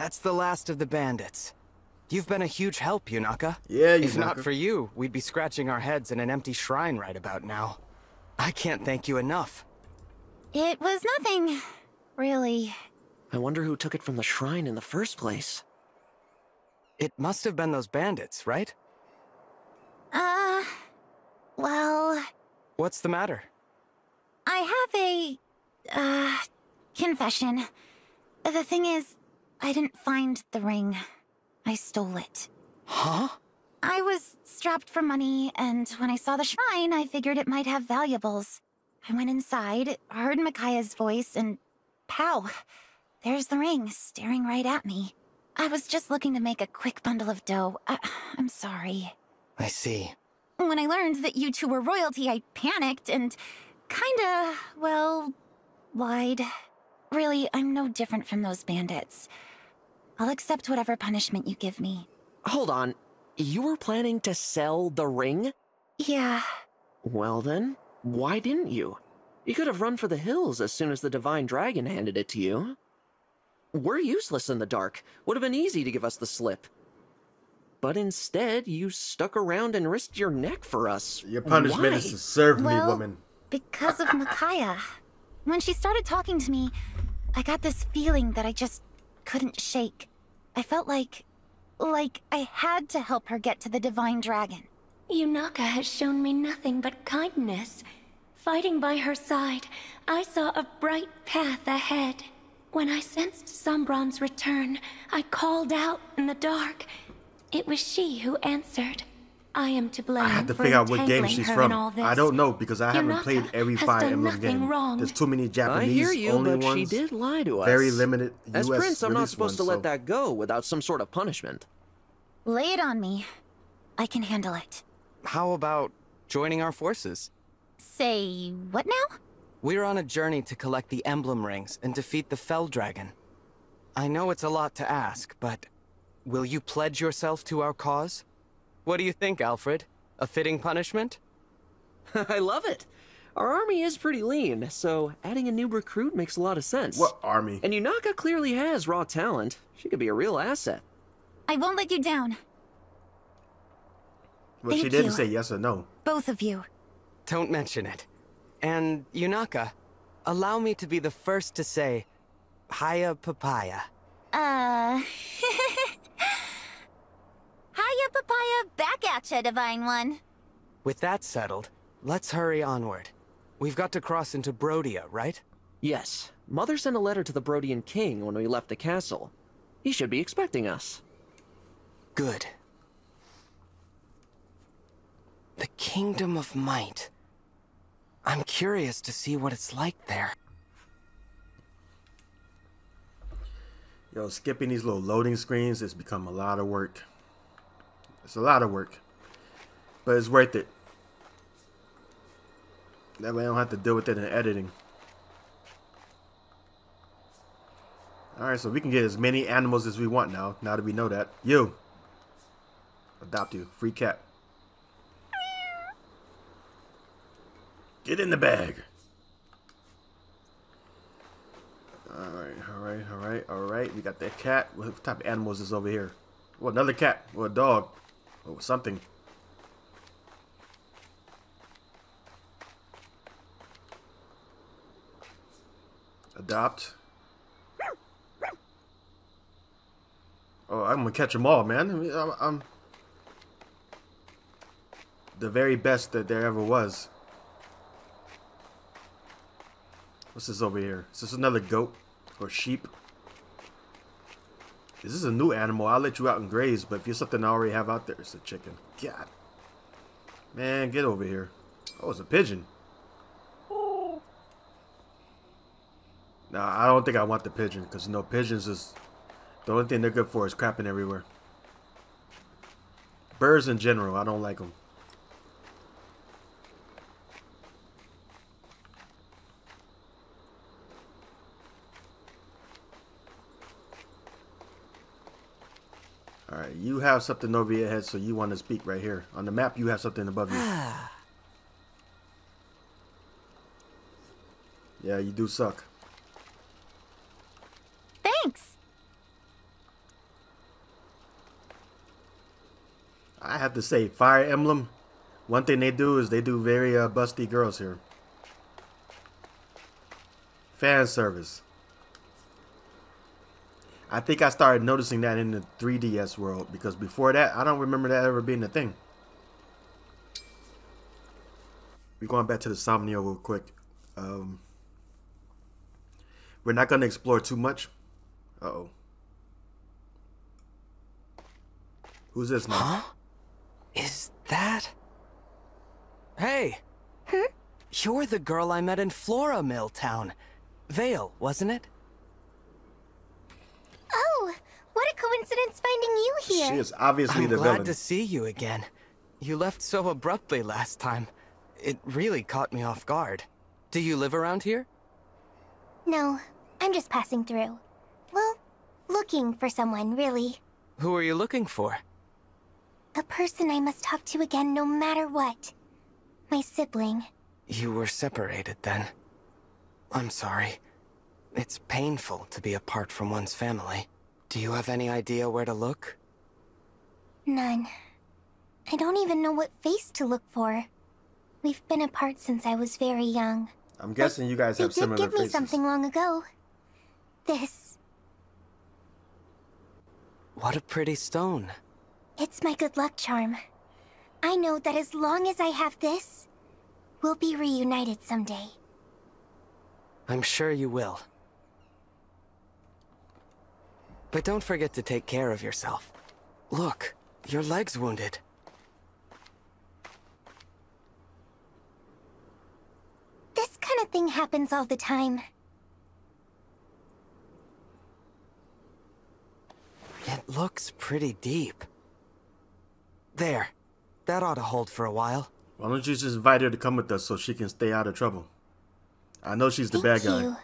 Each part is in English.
That's the last of the bandits. You've been a huge help, Yunaka. Yeah, If not for you, we'd be scratching our heads in an empty shrine right about now. I can't thank you enough. It was nothing, really. I wonder who took it from the shrine in the first place. It must have been those bandits, right? Uh, well, What's the matter? I have a, uh, confession. The thing is, I didn't find the ring. I stole it. Huh? I was strapped for money, and when I saw the shrine, I figured it might have valuables. I went inside, heard Micaiah's voice, and pow! There's the ring, staring right at me. I was just looking to make a quick bundle of dough. I- I'm sorry. I see. When I learned that you two were royalty, I panicked and kinda, well, lied. Really, I'm no different from those bandits. I'll accept whatever punishment you give me. Hold on. You were planning to sell the ring? Yeah, Well then, why didn't you? You could have run for the hills as soon as the Divine Dragon handed it to you. We're useless in the dark. Would have been easy to give us the slip. But instead, you stuck around and risked your neck for us. Your punishment Why? is to serve me, Well- woman. because of Micaiah. When she started talking to me, I got this feeling that I just couldn't shake. I felt like. like I had to help her get to the Divine Dragon. Yunaka has shown me nothing but kindness. Fighting by her side, I saw a bright path ahead. When I sensed Sombron's return, I called out in the dark. It was she who answered. I am to blame I have to figure out what game she's from. in all this. I don't know because I haven't played every has Fire done Emblem game. wrong. There's too many I Japanese hear you, only but ones. she did lie to us. Very limited As US prince, I'm not release supposed to let so- that go without some sort of punishment. Lay it on me. I can handle it. How about joining our forces? Say what now? We're on a journey to collect the emblem rings and defeat the Fell Dragon. I know it's a lot to ask, but will you pledge yourself to our cause? What do you think, Alfred? A fitting punishment? I love it. Our army is pretty lean, so adding a new recruit makes a lot of sense. What army? And Yunaka clearly has raw talent. She could be a real asset. I won't let you down. Well, she didn't you. say yes or no. Both of you. Don't mention it. And Yunaka, allow me to be the first to say, Hiya Papaya. Uh. Hiya, Papaya, back at ya, Divine One. With that settled, let's hurry onward. We've got to cross into Brodia, right? Yes, Mother sent a letter to the Brodian king when we left the castle. He should be expecting us. Good. The Kingdom of Might. I'm curious to see what it's like there. Yo, skipping these little loading screens has become a lot of work. It's a lot of work. But it's worth it. That way I don't have to deal with it in editing. Alright, so we can get as many animals as we want now, now that we know that. You! Adopt you. Free cat. Get in the bag. Alright, alright, alright, alright. We got that cat. What type of animals is over here? Oh, another cat. Or a dog. Something. Adopt. Oh, I'm gonna catch them all, man. I'm, I'm the very best that there ever was. What's this over here? Is this another goat or sheep? This is a new animal? I'll let you out and graze, but if you're something I already have out there, it's a chicken. God. Man, get over here. Oh, it's a pigeon. Nah, I don't think I want the pigeon, because, you know, pigeons is... The only thing they're good for is crapping everywhere. Birds in general, I don't like them. You have something over your head, so you want to speak right here. On the map, you have something above you. yeah, you do suck. Thanks. I have to say, Fire Emblem, one thing they do is they do very uh, busty girls here. Fan service. I think I started noticing that in the 3DS world because before that, I don't remember that ever being a thing. We're going back to the Somniel real quick. Um, we're not going to explore too much. Uh oh. Who's this now? Huh? Is that... Hey! Hmm? You're the girl I met in Flora Mill Town. Veyle, wasn't it? Oh, what a coincidence finding you here. She is obviously I'm the glad to see you again. You left so abruptly last time. It really caught me off guard. Do you live around here? No, I'm just passing through. Well, looking for someone, really. Who are you looking for? A person I must talk to again no matter what. My sibling. You were separated then. I'm sorry. It's painful to be apart from one's family. Do you have any idea where to look? None. I don't even know what face to look for. We've been apart since I was very young. I'm guessing you guys have similar faces. They have did give me faces. something long ago. This. What a pretty stone. It's my good luck charm. I know that as long as I have this, we'll be reunited someday. I'm sure you will. But don't forget to take care of yourself. Look, your leg's wounded. This kind of thing happens all the time. It looks pretty deep. There. That ought to hold for a while. Why don't you just invite her to come with us so she can stay out of trouble? I know she's the Thank bad guy. you.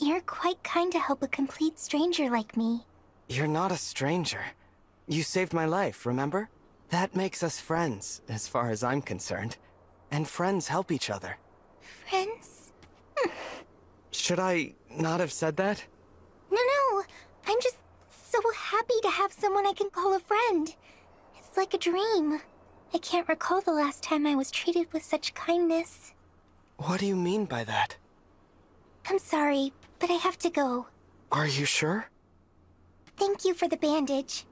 You're quite kind to help a complete stranger like me. You're not a stranger. You saved my life, remember? That makes us friends, as far as I'm concerned. And friends help each other. Friends? Should I not have said that? No, no. I'm just so happy to have someone I can call a friend. It's like a dream. I can't recall the last time I was treated with such kindness. What do you mean by that? I'm sorry, but I have to go. Are you sure? Thank you for the bandage.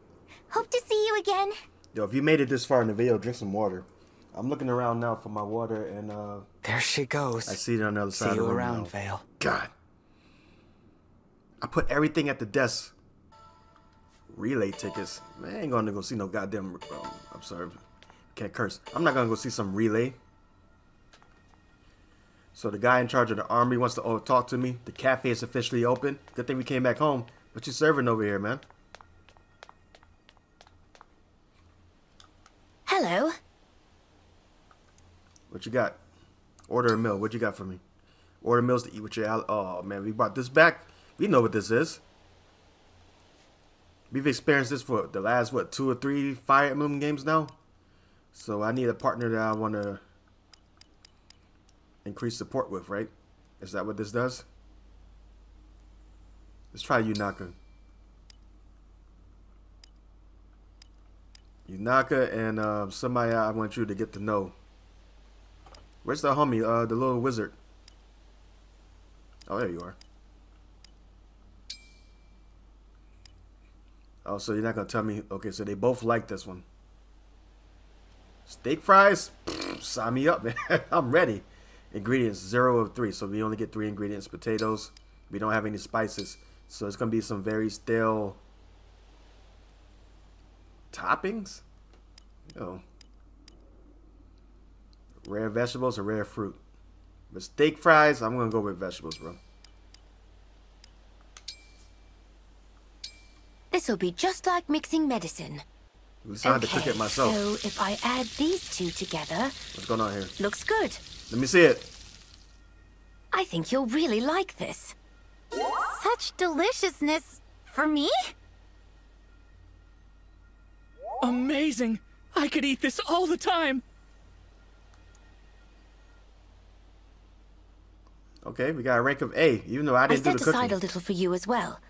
Hope to see you again. Yo, if you made it this far in the video, drink some water. I'm looking around now for my water, and uh, There she goes. I see it on the other side See of the you room around, now. Veyle. God. I put everything at the desk. Relay tickets. Man, I ain't gonna go see no goddamn. Um, I'm sorry. Can't curse. I'm not gonna go see some relay. So the guy in charge of the army wants to oh, talk to me. The cafe is officially open. Good thing we came back home. What you serving over here, man? Hello. What you got? Order a meal. What you got for me? Order meals to eat with your al- Oh man, we brought this back. We know what this is. We've experienced this for the last what two or three Fire Emblem games now. So I need a partner that I want to increase support with, right? Is that what this does? Let's try Yunaka. Yunaka and uh, somebody I want you to get to know. Where's the homie, uh, the little wizard? Oh, there you are. Oh, so you're not gonna tell me? Okay, so they both like this one. Steak fries? Pfft, sign me up, man. I'm ready. Ingredients zero of three, so we only get three ingredients: potatoes. We don't have any spices, so it's gonna be some very stale toppings. Oh. rare vegetables or rare fruit. But steak fries, I'm gonna go with vegetables, bro. This'll be just like mixing medicine. At least I had to cook it myself. so if I add these two together, What's going on here? looks good. Let me see it. I think you'll really like this. Such deliciousness for me? Amazing! I could eat this all the time! Okay, we got a rank of A, even though I didn't I do the cooking. I set aside a little for you as well.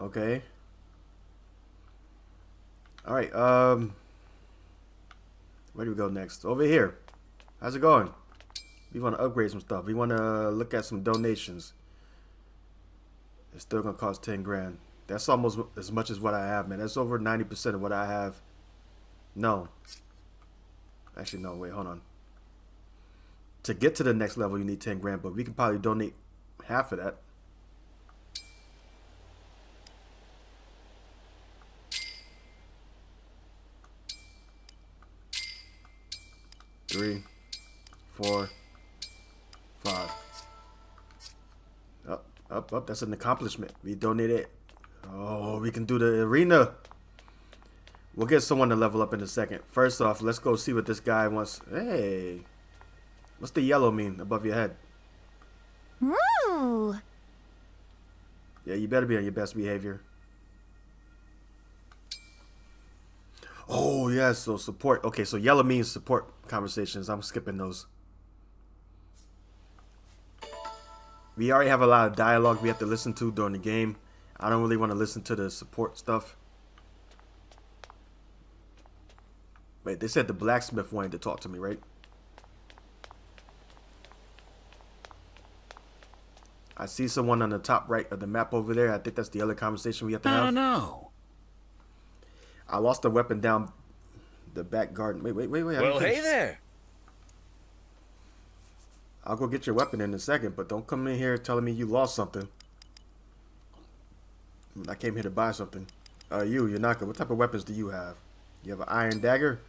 Okay. Alright, um where do we go next? Over here. How's it going? We want to upgrade some stuff. We want to look at some donations. It's still gonna cost ten grand. That's almost as much as what I have, man. That's over ninety percent of what I have. No. Actually, no. Wait, hold on. To get to the next level, you need ten grand, but we can probably donate half of that. Three, four, five. Up, up, up. That's an accomplishment. We donated. Oh, we can do the arena. We'll get someone to level up in a second. First off, let's go see what this guy wants. Hey. What's the yellow mean above your head? Ooh. Yeah, you better be on your best behavior. Oh, yeah, so support. Okay, so yellow means support conversations. I'm skipping those. We already have a lot of dialogue we have to listen to during the game. I don't really want to listen to the support stuff. Wait, they said the blacksmith wanted to talk to me, right? I see someone on the top right of the map over there. I think that's the other conversation we have to have. Oh no. I lost a weapon down the back garden. Wait, wait, wait, wait. Well, hey there. I'll go get your weapon in a second, but don't come in here telling me you lost something. I came here to buy something. Uh, you, Yunaka, what type of weapons do you have? You have an iron dagger?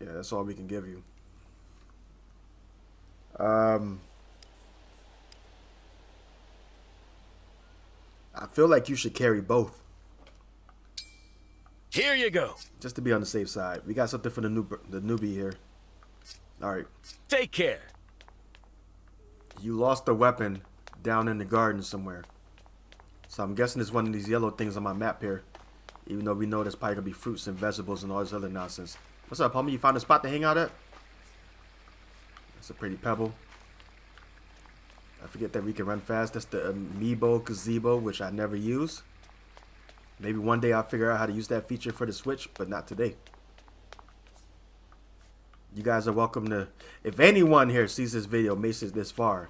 Yeah, that's all we can give you. Um, I feel like you should carry both. Here you go. just to be on the safe side. We got something for the new the newbie here. All right, Take care. you lost a weapon down in the garden somewhere. So I'm guessing it's one of these yellow things on my map here. Even though we know there's probably gonna be fruits and vegetables and all this other nonsense. What's up, homie? You found a spot to hang out at? That's a pretty pebble. I forget that we can run fast. That's the Amiibo Gazebo, which I never use. Maybe one day I'll figure out how to use that feature for the Switch, but not today. You guys are welcome to. If anyone here sees this video, makes it this far,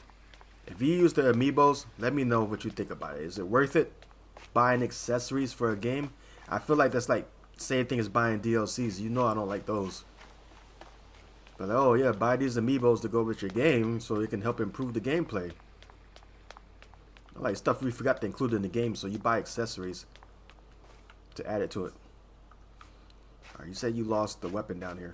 if you use the amiibos, let me know what you think about it. Is it worth it? Buying accessories for a game? I feel like that's like same thing as buying DLCs. You know I don't like those. But oh yeah, buy these amiibos to go with your game so it can help improve the gameplay. Like stuff we forgot to include in the game, so you buy accessories to add it to it. Alright, you said you lost the weapon down here.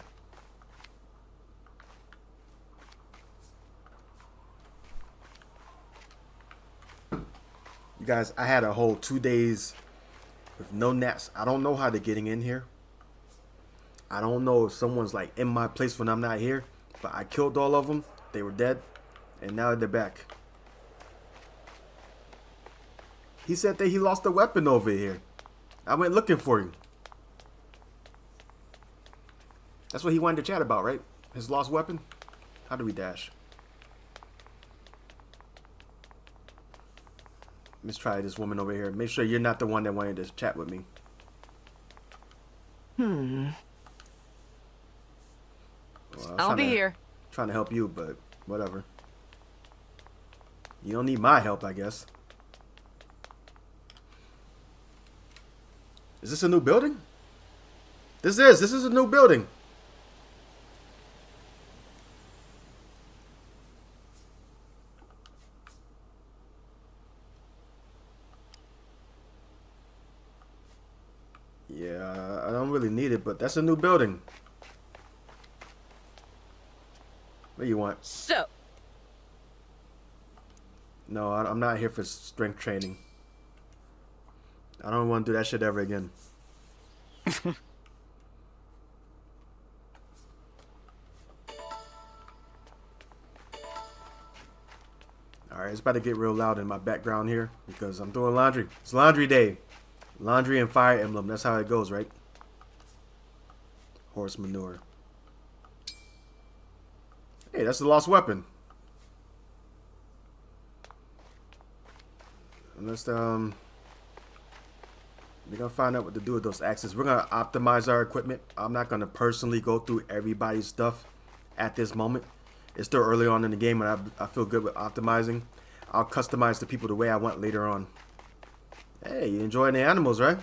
You guys, I had a whole two days with no naps. I don't know how they're getting in here. I don't know if someone's like in my place when I'm not here, but I killed all of them. They were dead, and now they're back. He said that he lost a weapon over here. I went looking for you. That's what he wanted to chat about, right? His lost weapon? How do we dash? Let's try this woman over here. Make sure you're not the one that wanted to chat with me. Hmm. Well, I'll be to- here. Trying to help you, but whatever. You don't need my help, I guess. Is this a new building? This is. This is a new building. Yeah, I don't really need it, but that's a new building. What do you want? So, No, I'm not here for strength training. I don't want to do that shit ever again. Alright, it's about to get real loud in my background here because I'm doing laundry. It's laundry day. Laundry and Fire Emblem. That's how it goes, right? Horse manure. Hey, that's the lost weapon. Let's um... We're gonna find out what to do with those axes. We're gonna optimize our equipment. I'm not gonna personally go through everybody's stuff at this moment. It's still early on in the game, and I, I feel good with optimizing. I'll customize the people the way I want later on. Hey, you enjoying the animals, right?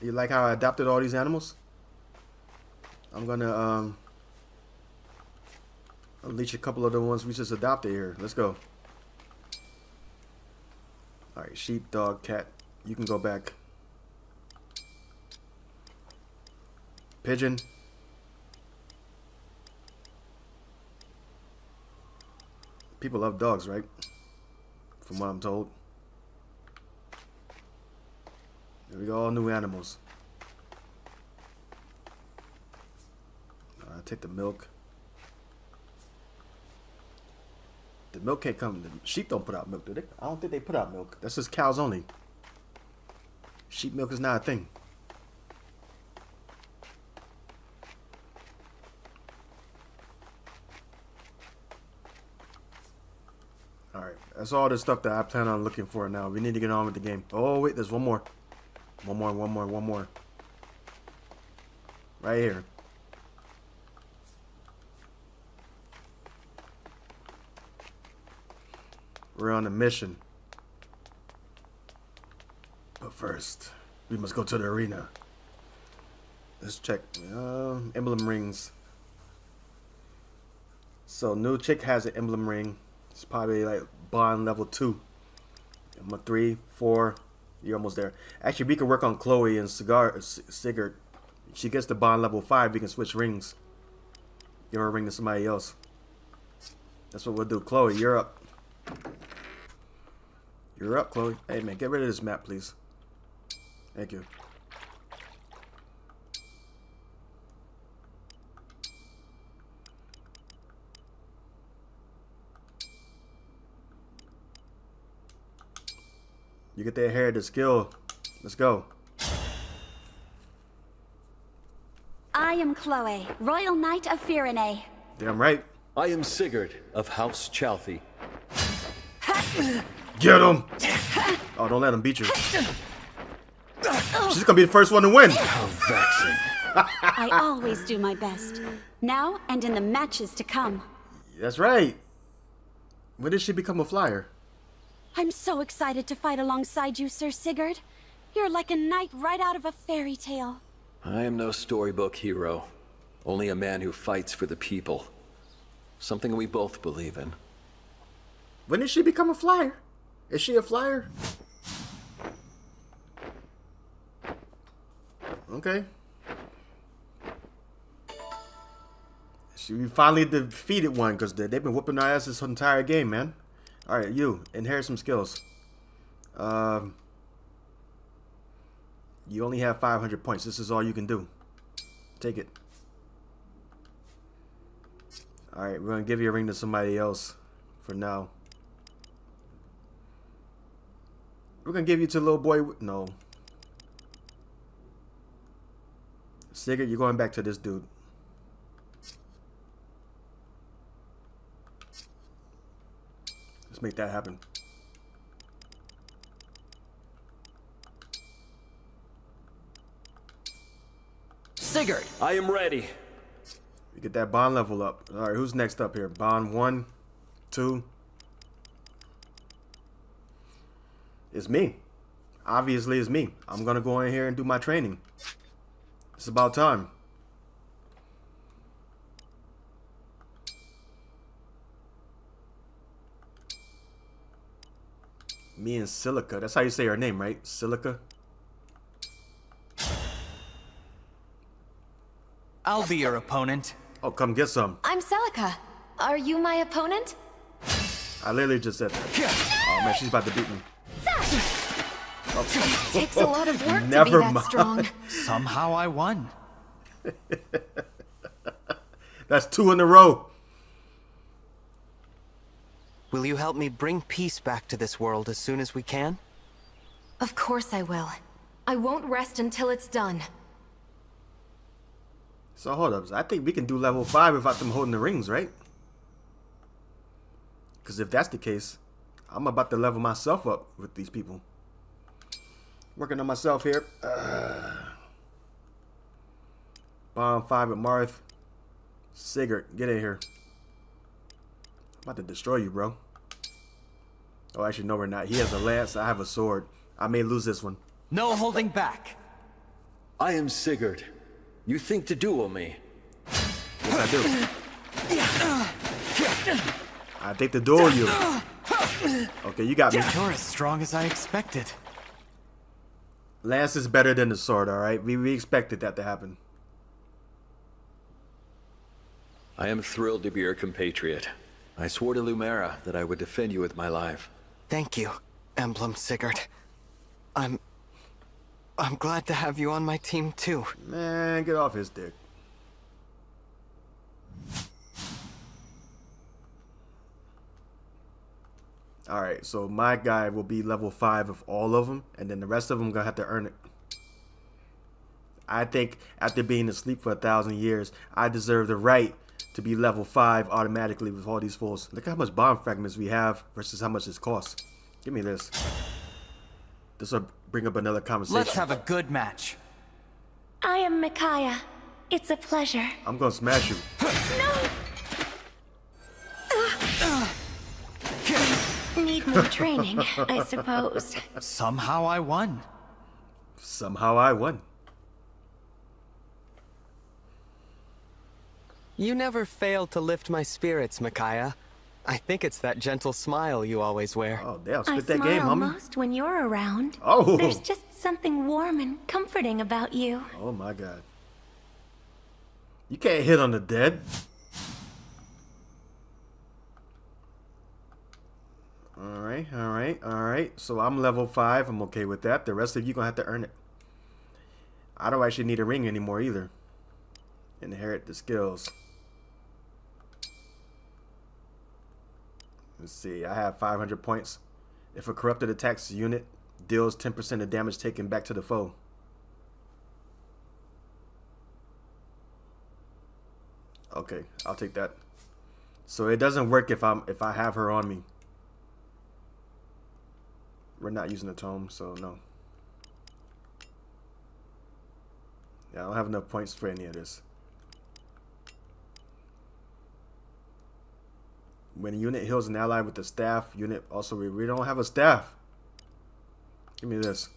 You like how I adopted all these animals? I'm gonna um, unleash a couple of the ones we just adopted here. Let's go. Alright, sheep, dog, cat. You can go back. Pigeon. People love dogs, right? From what I'm told. There we go, all new animals. Uh, take the milk. The milk can't come. The sheep don't put out milk, do they? I don't think they put out milk. That's just cows only. Sheep milk is not a thing. Alright, that's all the stuff that I plan on looking for now. We need to get on with the game. Oh, wait, there's one more. One more, one more, one more. Right here. We're on a mission. But first, we must go to the arena. Let's check. Uh, emblem rings. So, new chick has an emblem ring. It's probably like bond level 2. Number 3, 4. You're almost there. Actually, we can work on Chloe and Cigar Sigurd. She gets to bond level 5, we can switch rings. Give her a ring to somebody else. That's what we'll do. Chloe, you're up. You're up, Chloe. Hey, man, get rid of this map, please. Thank you. You get that hair, the skill. Let's go. I am Chloe, Royal Knight of Firene. Damn right. I am Sigurd of House Chalphy. Get him! Oh, don't let him beat you. She's gonna be the first one to win. How vexing. I always do my best. Now and in the matches to come. That's right. When did she become a flyer? I'm so excited to fight alongside you, Sir Sigurd. You're like a knight right out of a fairy tale. I am no storybook hero. Only a man who fights for the people. Something we both believe in. When did she become a flyer? Is she a flyer? Okay. She we finally defeated one because they've been whooping our ass this entire game, man. All right, you inherit some skills. Um, you only have 500 points. This is all you can do. Take it. All right, we're gonna give you a ring to somebody else for now. We're gonna give you to little boy. No. Sigurd, you're going back to this dude. Let's make that happen. Sigurd, I am ready. We get that bond level up. All right, who's next up here? Bond one, two. It's me. Obviously, it's me. I'm gonna go in here and do my training. It's about time. Me and Silica. That's how you say her name, right? Silica? I'll be your opponent. Oh, come get some. I'm Celica. Are you my opponent? I literally just said that. Oh man, she's about to beat me. Takes a lot of work to be Never that mind. strong. Somehow I won. That's two in a row. Will you help me bring peace back to this world as soon as we can? Of course I will. I won't rest until it's done. So hold up. I think we can do level five without them holding the rings, right? Because if that's the case, I'm about to level myself up with these people. Working on myself here. Uh, bomb 5 at Marth. Sigurd, get in here. I'm about to destroy you, bro. Oh, actually, no, we're not. He has a lance. I have a sword. I may lose this one. No holding back. I am Sigurd. You think to duel me? Yes, I do. I think to duel you. Okay, you got me. You're as strong as I expected. Lance is better than the sword, alright? We, we expected that to happen. I am thrilled to be your compatriot. I swore to Lumera that I would defend you with my life. Thank you, Emblem Sigurd. I'm... I'm glad to have you on my team, too. Man, get off his dick. Alright, so my guy will be level 5 of all of them, and then the rest of them gonna have to earn it. I think after being asleep for a thousand years, I deserve the right to be level 5 automatically with all these fools. Look how much bomb fragments we have versus how much this costs. Give me this. This will bring up another conversation. Let's have a good match. I am Micaiah. It's a pleasure. I'm gonna smash you. no! Need more training, I suppose. Somehow I won. Somehow I won. You never fail to lift my spirits, Micaiah. I think it's that gentle smile you always wear. Oh, damn, I spit that smile game, homie. most when you're around. Oh. There's just something warm and comforting about you. Oh my god. You can't hit on the dead. Alright, alright, alright. So I'm level 5. I'm okay with that. The rest of you gonna have to earn it. I don't actually need a ring anymore either. Inherit the skills. Let's see. I have 500 points. If a corrupted attacks unit, deals 10% of damage taken back to the foe. Okay, I'll take that. So it doesn't work if I'm if I have her on me. We're not using the tome, so no. Yeah, I don't have enough points for any of this. When a unit heals an ally with the staff, unit also we, we don't have a staff. Give me this.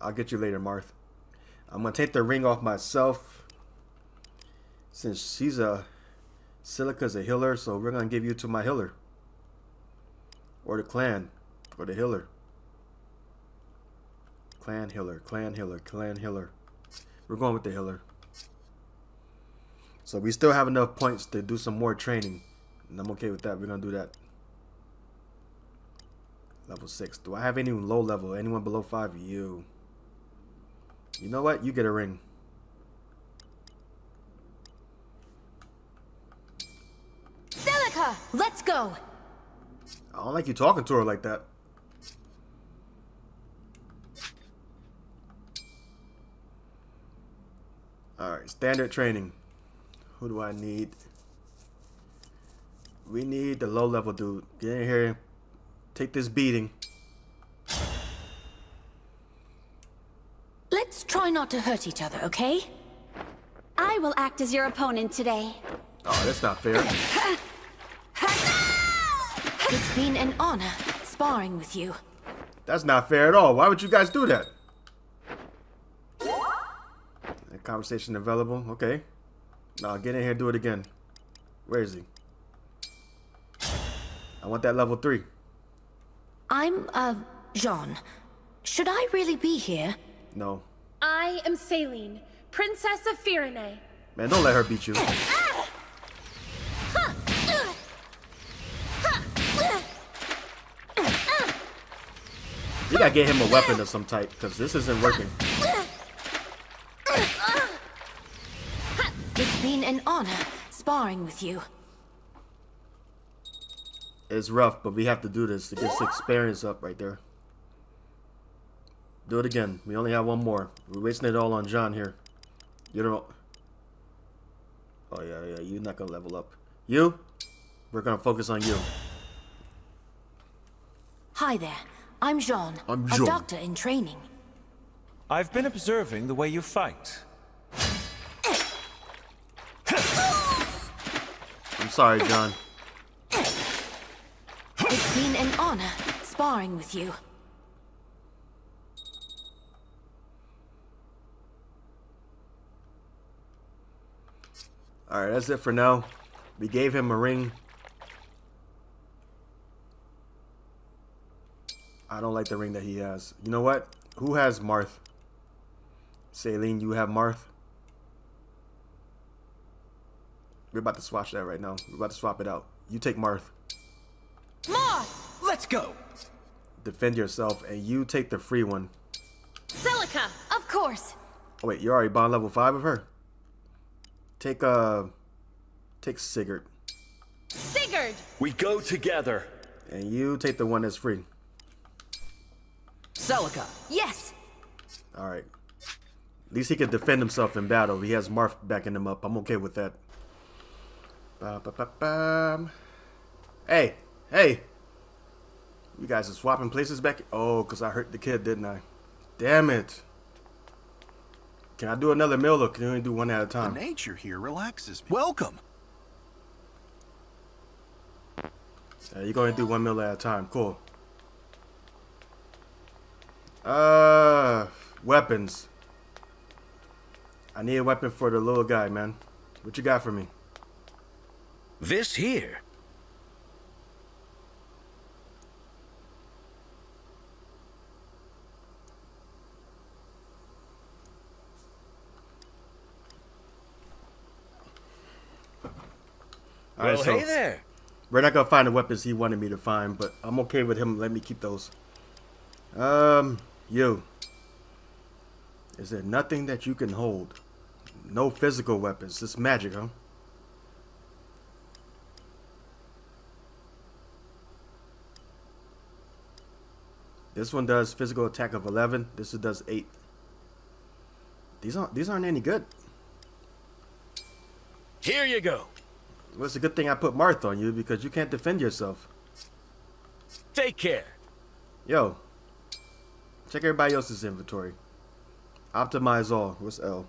I'll get you later, Marth. I'm gonna take the ring off myself. Since she's a Silica's a healer, so we're gonna give you to my healer. Or the clan. Or the healer. Clan healer, clan healer, clan healer. We're going with the healer. So we still have enough points to do some more training. And I'm okay with that. We're gonna do that. Level 6. Do I have anyone low level? Anyone below 5? You. You know what? You get a ring. Celica, let's go. I don't like you talking to her like that. Alright, standard training. Who do I need? We need the low level dude. Get in here. Take this beating. Let's try not to hurt each other, okay? I will act as your opponent today. Oh, that's not fair. It's been an honor sparring with you. That's not fair at all. Why would you guys do that? That conversation available. Okay. Now get in here do it again. Where is he? I want that level three. I'm, uh, Jean. Should I really be here? No. I am Celine, Princess of Firene. Man, don't let her beat you. You gotta get him a weapon of some type, because this isn't working. It's been an honor sparring with you. It's rough, but we have to do this to get this experience up right there. Do it again. We only have one more. We're wasting it all on John here. You don't... Oh, yeah, yeah. You're not gonna level up. You? We're gonna focus on you. Hi there. I'm Jean, I'm a doctor in training. I've been observing the way you fight. I'm sorry, John. It's been an honor sparring with you. Alright, that's it for now. We gave him a ring. I don't like the ring that he has. You know what? Who has Marth? Saline, you have Marth? We're about to swatch that right now. We're about to swap it out. You take Marth. Moth! Let's go! Defend yourself, and you take the free one. Celica! Of course. Oh, wait, you're already bond level 5 of her? Take, uh... Take Sigurd. Sigurd! We go together. And you take the one that's free. Celica! Yes. Alright. At least he can defend himself in battle. He has Marth backing him up. I'm okay with that. Ba, ba, ba, bam. Hey, hey. You guys are swapping places back? Oh, because I hurt the kid, didn't I? Damn it. Can I do another meal or can you only do one at a time? The time? nature here relaxes me. Welcome. Yeah, you're going to do one meal at a time. Cool. Uh, weapons. I need a weapon for the little guy, man. What you got for me? This here. All right, well, so hey there. we're not gonna find the weapons he wanted me to find, but I'm okay with him Let me keep those. Um, you. Is there nothing that you can hold? No physical weapons, just magic, huh? This one does physical attack of 11. This one does 8. These aren't these aren't any good. Here you go. Well, it's a good thing I put Marth on you because you can't defend yourself. Take care. Yo, check everybody else's inventory. Optimize all. What's L?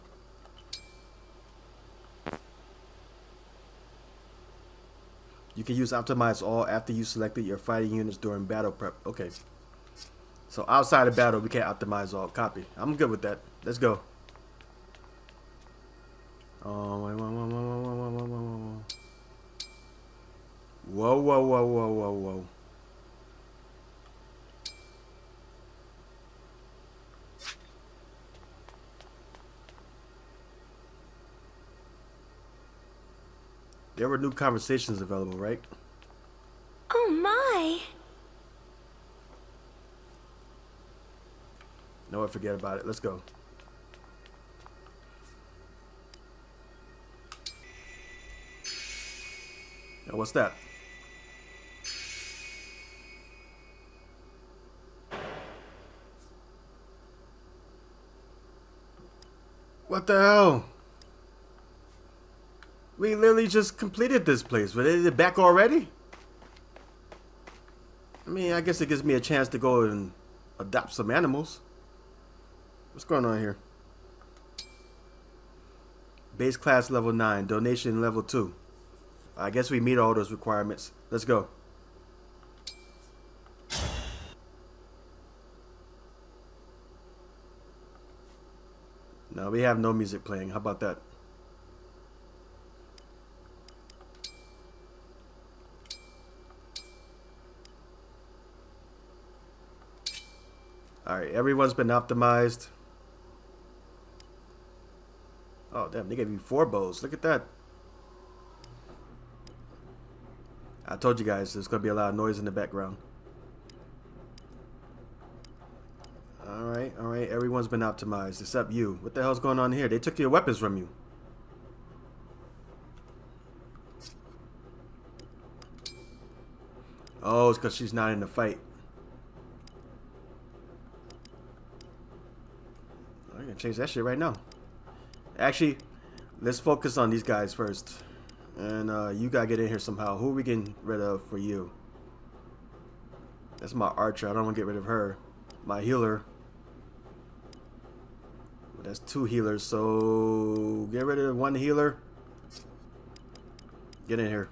You can use optimize all after you selected your fighting units during battle prep. Okay. So outside of battle, we can't optimize all. Copy. I'm good with that. Let's go. Oh, wait, whoa, whoa, whoa, whoa, whoa, whoa, whoa, whoa. Whoa, whoa, whoa, whoa, whoa, whoa. There were new conversations available, right? Oh my! No, I forget about it. Let's go. Now, what's that? What the hell? We literally just completed this place. Were they back already? I mean, I guess it gives me a chance to go and adopt some animals. What's going on here? Base class level 9, donation level 2. I guess we meet all those requirements. Let's go. No, we have no music playing. How about that? Alright, everyone's been optimized. Oh, damn, they gave you four bows. Look at that. I told you guys there's going to be a lot of noise in the background. Alright, alright, everyone's been optimized except you. What the hell's going on here? They took your weapons from you. Oh, it's because she's not in the fight. Can change that shit right now. Actually, let's focus on these guys first. And uh, you gotta get in here somehow. Who are we getting rid of for you? That's my archer. I don't want to get rid of her. My healer. That's two healers, so get rid of one healer. Get in here.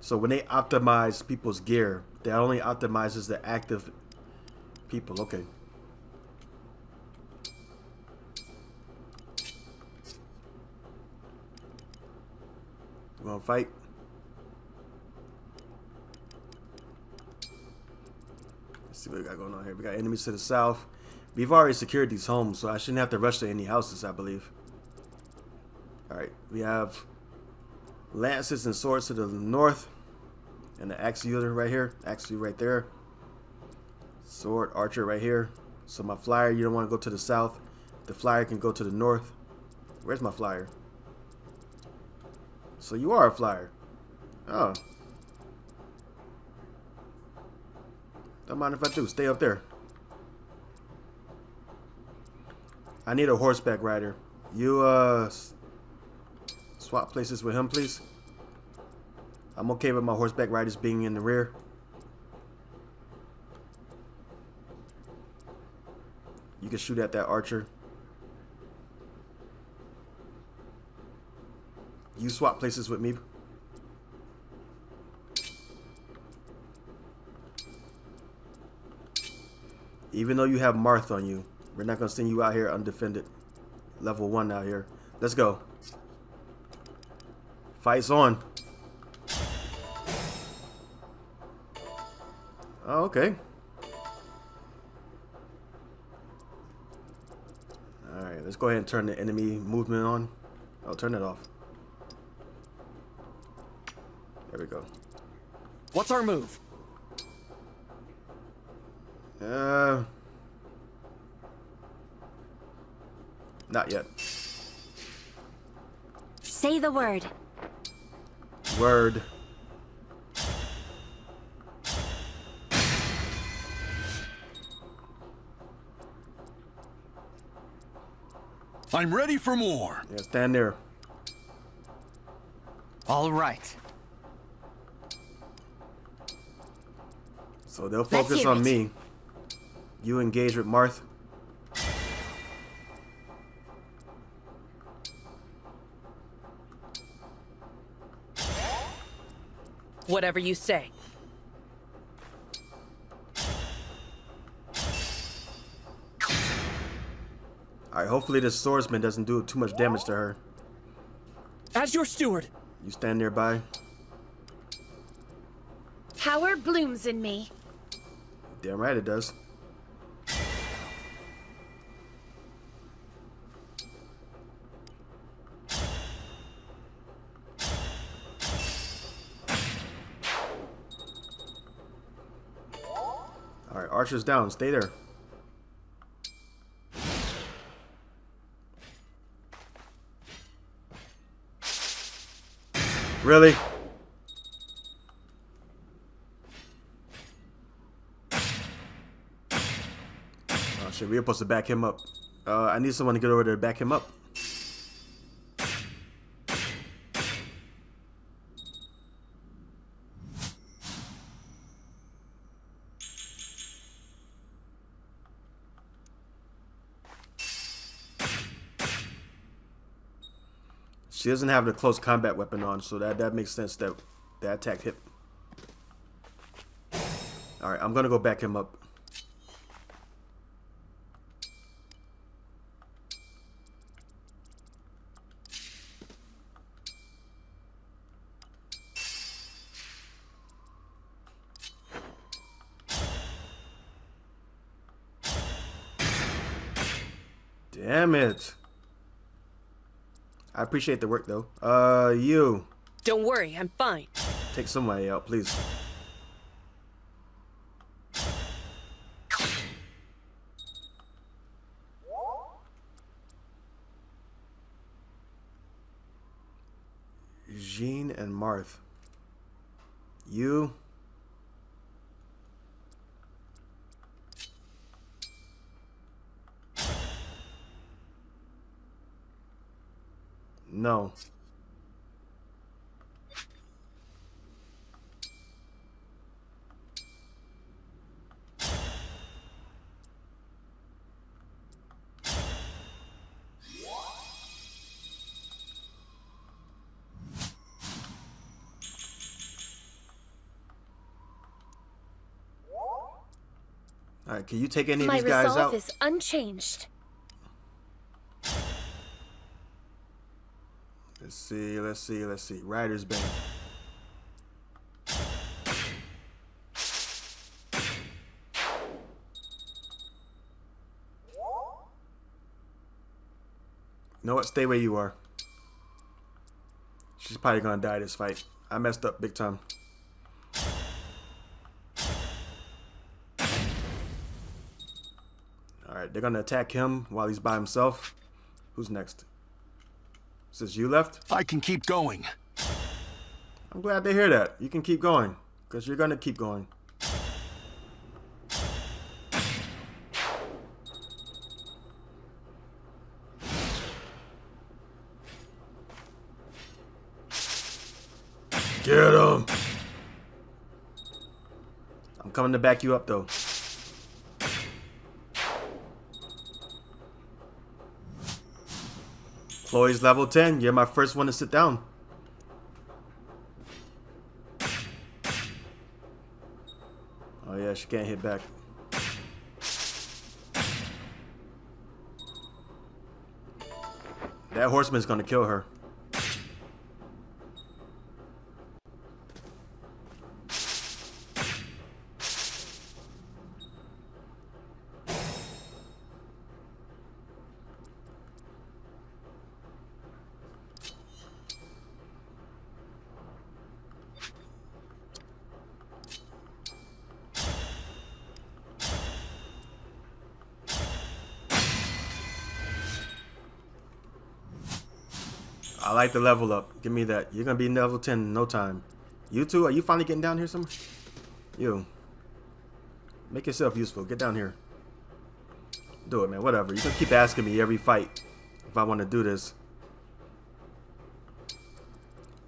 So when they optimize people's gear, that only optimizes the active people. Okay. You wanna fight? Let's see what we got going on here. We got enemies to the south. We've already secured these homes, so I shouldn't have to rush to any houses, I believe. Alright, we have lances and swords to the north. And the axe right here. Axe right there. Sword, archer right here. So my flyer, you don't want to go to the south. The flyer can go to the north. Where's my flyer? So you are a flyer. Oh. Don't mind if I do. Stay up there. I need a horseback rider. You, uh, swap places with him, please. I'm okay with my horseback riders being in the rear. You can shoot at that archer. You swap places with me. Even though you have Marth on you, we're not going to send you out here undefended. Level 1 out here. Let's go. Fight's on. Oh, okay. Let's go ahead and turn the enemy movement on. I'll turn it off. There we go. What's our move? Uh, not yet. Say the word. Word. I'm ready for more. Yeah, stand there. All right. So they'll focus on me. You engage with Marth. Whatever you say. Alright, hopefully this swordsman doesn't do too much damage to her. As your steward. You stand nearby. Power blooms in me. Damn right it does. Alright, Archer's down. Stay there. Really? Oh shit, we were supposed to back him up. Uh, I need someone to get over there to back him up. She doesn't have the close combat weapon on, so that, that makes sense that that attack hit. Alright, I'm gonna go back him up. I appreciate the work though. Uh, you. Don't worry, I'm fine. Take somebody out, please. Jean and Marth. You. No. All right, can you take any of these guys out? My resolve is unchanged. See, let's see, let's see. Rider's Bane. You know what? Stay where you are. She's probably gonna die this fight. I messed up big time. Alright, they're gonna attack him while he's by himself. Who's next? Since you left? I can keep going. I'm glad to hear that. You can keep going. Because you're gonna keep going. Get him! I'm coming to back you up though. Chloe's level 10. You're my first one to sit down. Oh yeah, she can't hit back. That horseman's gonna kill her. Level up. Give me that. You're gonna be level 10 in no time. You two, are you finally getting down here somewhere? You. Make yourself useful. Get down here. Do it, man. Whatever. You can keep asking me every fight if I want to do this.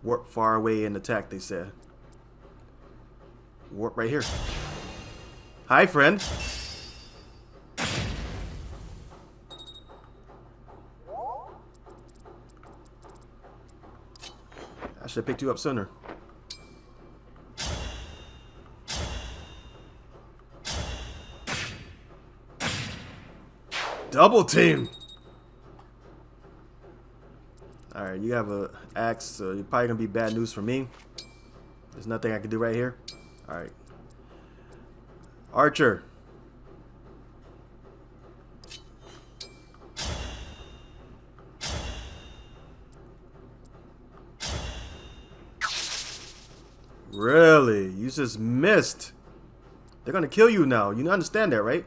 Warp far away and attack, they said. Warp right here. Hi, friend. I should have picked you up sooner. Double team! Alright, you have a axe, so you're probably gonna be bad news for me. There's nothing I can do right here. Alright. Archer. Really? You just missed. They're gonna kill you now. You understand that, right?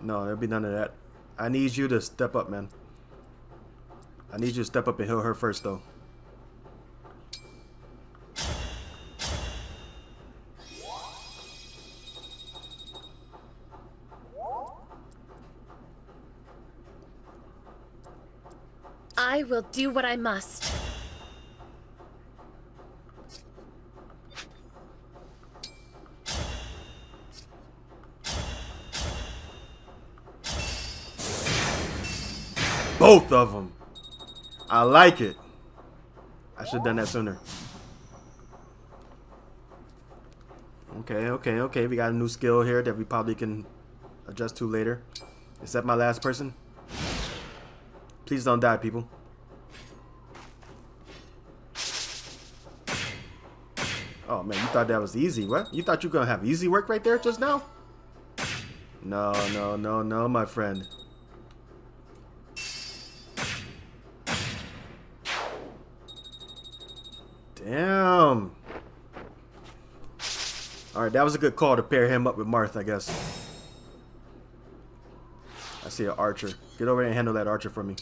No, there'll be none of that. I need you to step up, man. I need you to step up and heal her first, though. Will do what I must. Both of them. I like it. I should have done that sooner. Okay, okay, okay. We got a new skill here that we probably can adjust to later. Is that my last person? Please don't die, people. Man, you thought that was easy. What? You thought you were gonna have easy work right there just now? No, no, no, no, my friend. Damn. Alright, that was a good call to pair him up with Marth, I guess. I see an archer. Get over there and handle that archer for me.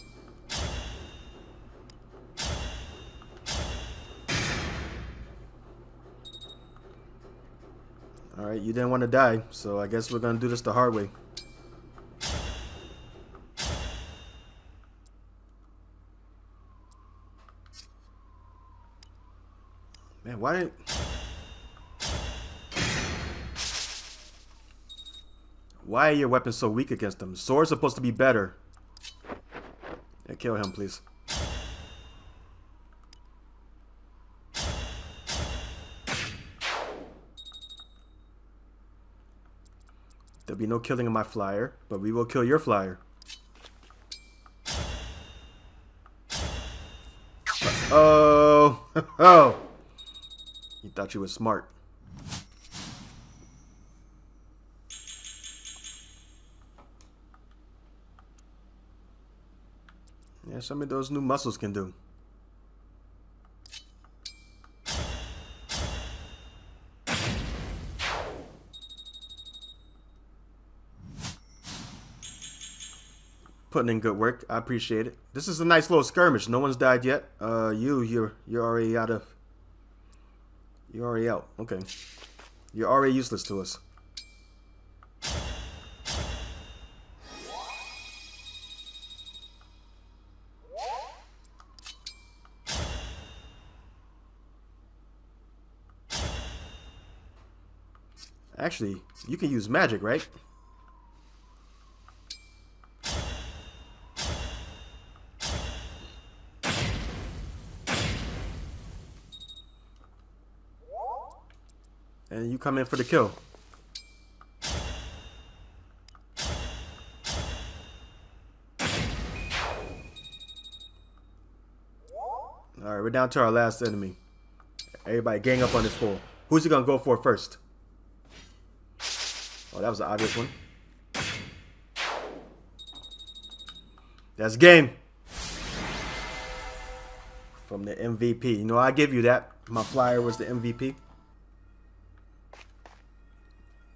Alright, you didn't want to die, so I guess we're gonna do this the hard way. Man, why did... Why are your weapons so weak against them? Sword's supposed to be better. Yeah, kill him, please. There'll be no killing of my flyer, but we will kill your flyer. Oh, oh! You thought you were smart. Yeah, some of those new muscles can do. Putting in good work. I appreciate it. This is a nice little skirmish. No one's died yet. Uh, you, you're, you're already out of... You're already out. Okay. You're already useless to us. Actually, you can use magic, right? And you come in for the kill. Alright, we're down to our last enemy. Everybody gang up on this fool. Who's he gonna go for first? Oh, that was an obvious one. That's game. From the MVP. You know, I give you that. My flyer was the MVP.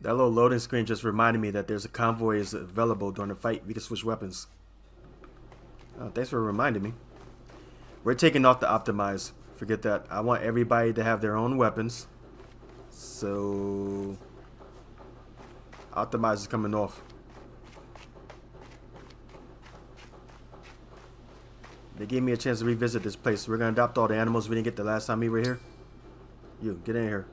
That little loading screen just reminded me that there's a convoy is available during the fight. We can switch weapons. Oh, thanks for reminding me. We're taking off the optimize. Forget that. I want everybody to have their own weapons. So... Optimize is coming off. They gave me a chance to revisit this place. We're gonna adopt all the animals we didn't get the last time we were here. You, get in here.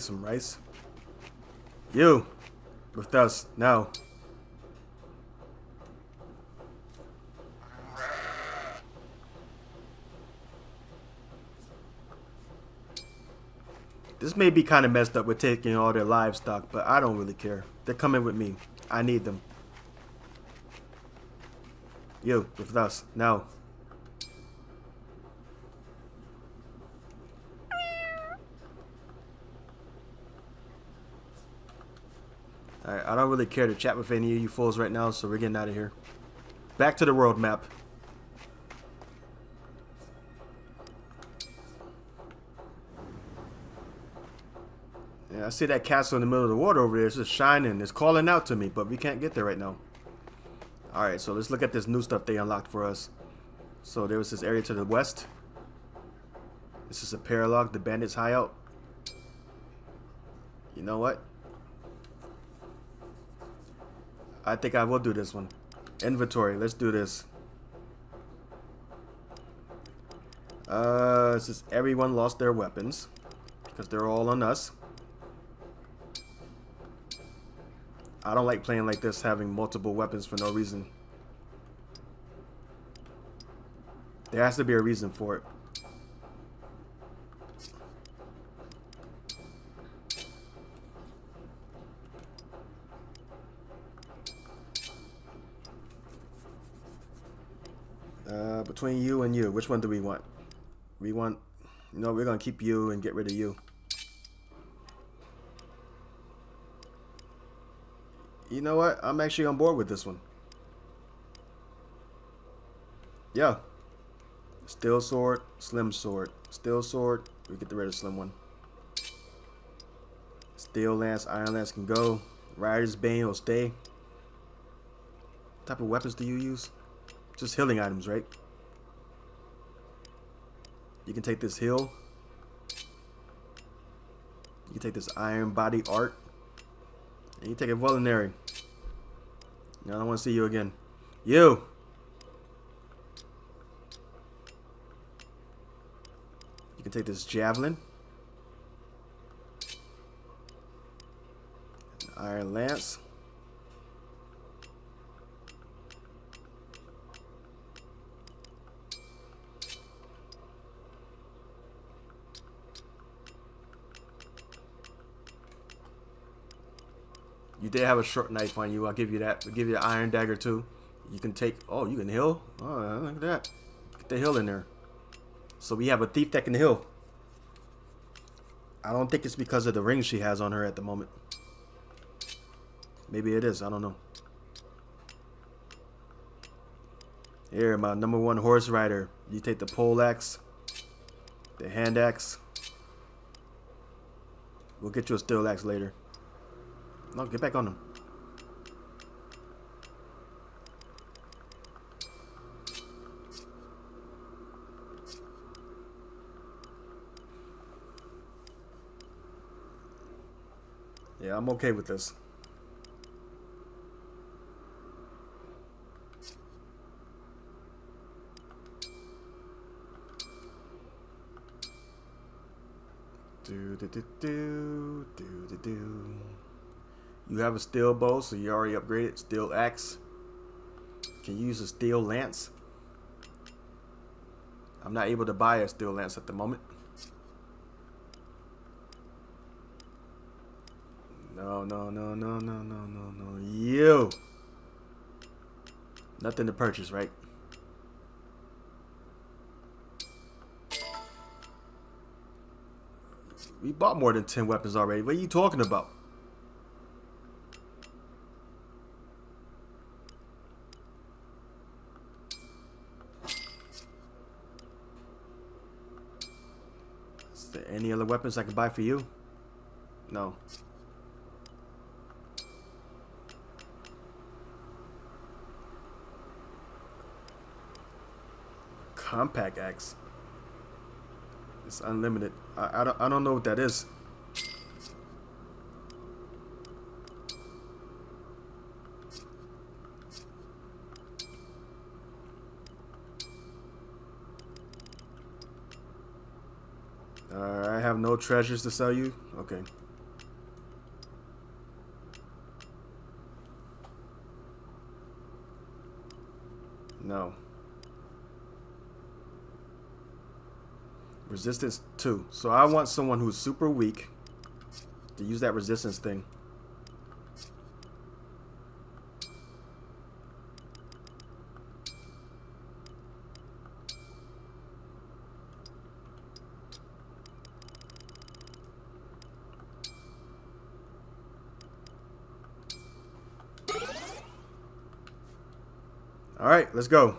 Take some rice. You, with us now. This may be kind of messed up with taking all their livestock, but I don't really care. They're coming with me. I need them. You, with us, now. Alright, I really care to chat with any of you fools right now, so we're getting out of here. Back to the world map. Yeah, I see that castle in the middle of the water over there. It's just shining. It's calling out to me, but we can't get there right now. Alright, so let's look at this new stuff they unlocked for us. So there was this area to the west. This is a paralogue, the bandits hideout. You know what? I think I will do this one. Inventory, let's do this. Uh, since everyone lost their weapons, because they're all on us. I don't like playing like this, having multiple weapons for no reason. There has to be a reason for it. You and you, which one do we want? We want, know, we're gonna keep you and get rid of you. You know what? I'm actually on board with this one. Yeah, Steel sword, slim sword. Steel sword, we get the rid of slim one. Steel lance, iron lance can go. Rider's bane will stay. What type of weapons do you use? Just healing items, right? You can take this hill. You can take this iron body art. And you take a vulnerary. I don't want to see you again. You! You can take this javelin. Iron lance. You did have a short knife on you. I'll give you that. I'll give you the iron dagger too. You can take. Oh, you can heal. Oh, look at that. Get the heal in there. So we have a thief that can heal. I don't think it's because of the ring she has on her at the moment. Maybe it is. I don't know. Here, my number one horse rider. You take the pole axe, the hand axe. We'll get you a steel axe later. No, get back on them. Yeah, I'm okay with this. Do do do do do do do. You have a steel bow, so you already upgraded. Steel axe. Can you use a steel lance? I'm not able to buy a steel lance at the moment. No, no, no, no, no, no, no, no. You. Nothing to purchase, right? We bought more than 10 weapons already. What are you talking about? Is there any other weapons I can buy for you? No. Compact axe. It's unlimited. I, I, don't, I don't know what that is. Uh, I have no treasures to sell you? Okay. No. Resistance 2. So I want someone who's super weak to use that resistance thing. Alright, let's go.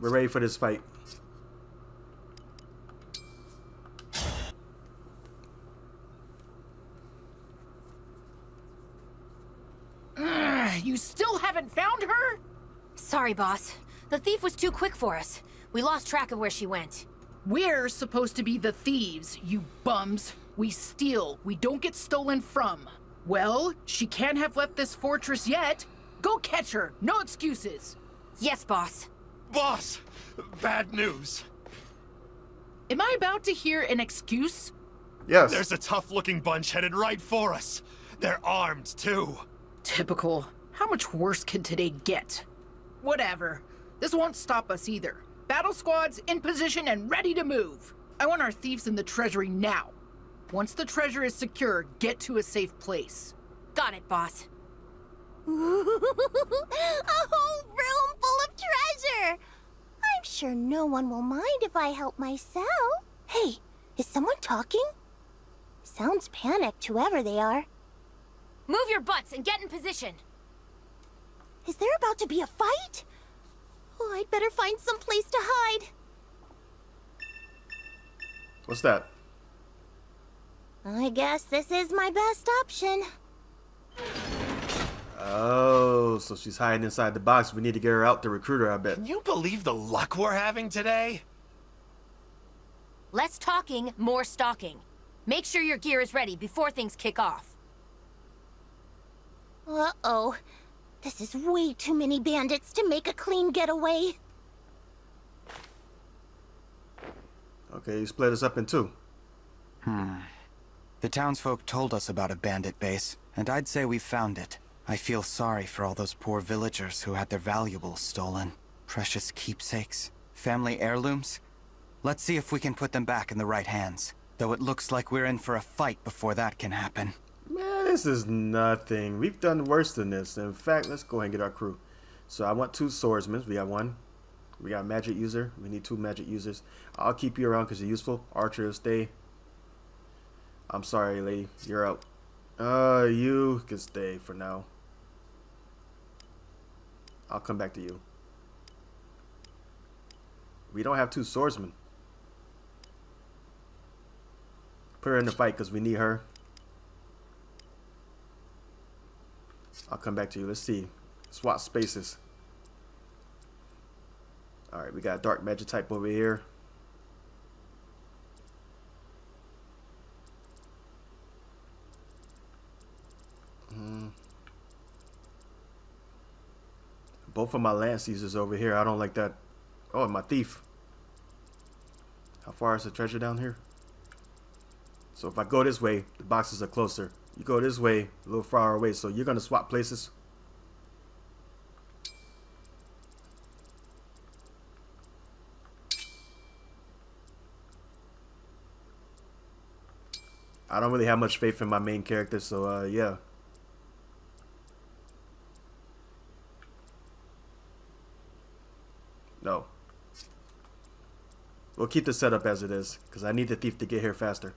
We're ready for this fight. You still haven't found her? Sorry, boss. The thief was too quick for us. We lost track of where she went. We're supposed to be the thieves, you bums. We steal, we don't get stolen from. Well, she can't have left this fortress yet. Go catch her, no excuses. Yes, boss. Boss, bad news. Am I about to hear an excuse? Yes. There's a tough looking bunch headed right for us. They're armed, too. Typical. How much worse can today get? Whatever. This won't stop us either. Battle squads in position and ready to move. I want our thieves in the treasury now. Once the treasure is secure, get to a safe place. Got it, boss. a whole room full of treasure! I'm sure no one will mind if I help myself. Hey, is someone talking? Sounds panicked, whoever they are. Move your butts and get in position. Is there about to be a fight? Oh, I'd better find some place to hide. What's that? I guess this is my best option. Oh, so she's hiding inside the box. We need to get her out to recruit her, I bet. Can you believe the luck we're having today? Less talking, more stalking. Make sure your gear is ready before things kick off. Uh-oh. This is way too many bandits to make a clean getaway. Okay, you split us up in two. Hmm. The townsfolk told us about a bandit base, and I'd say we found it. I feel sorry for all those poor villagers who had their valuables stolen. Precious keepsakes, family heirlooms. Let's see if we can put them back in the right hands. Though it looks like we're in for a fight before that can happen. Man, this is nothing. We've done worse than this. In fact, let's go ahead and get our crew. So I want two swordsmen. We got one. We got a magic user. We need two magic users. I'll keep you around because you're useful. Archer, stay. I'm sorry, lady. You're out. Uh, you can stay for now. I'll come back to you. We don't have two swordsmen. Put her in the fight because we need her. I'll come back to you. Let's see. Swap spaces. Alright, we got dark magic type over here. Mm. Both of my lance users over here. I don't like that. Oh, my thief. How far is the treasure down here? So if I go this way, the boxes are closer. You go this way, a little far away. So you're going to swap places. I don't really have much faith in my main character, so uh, yeah. No. We'll keep the setup as it is, because I need the thief to get here faster.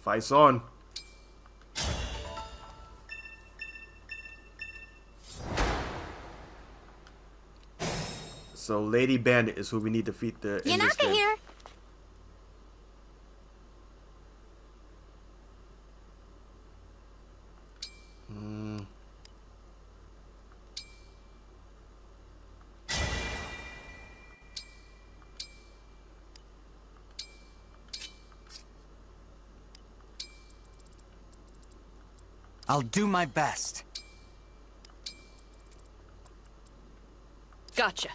Fight's on. So Lady Bandit is who we need to defeat the Yunaka here. Hmm. I'll do my best. Gotcha.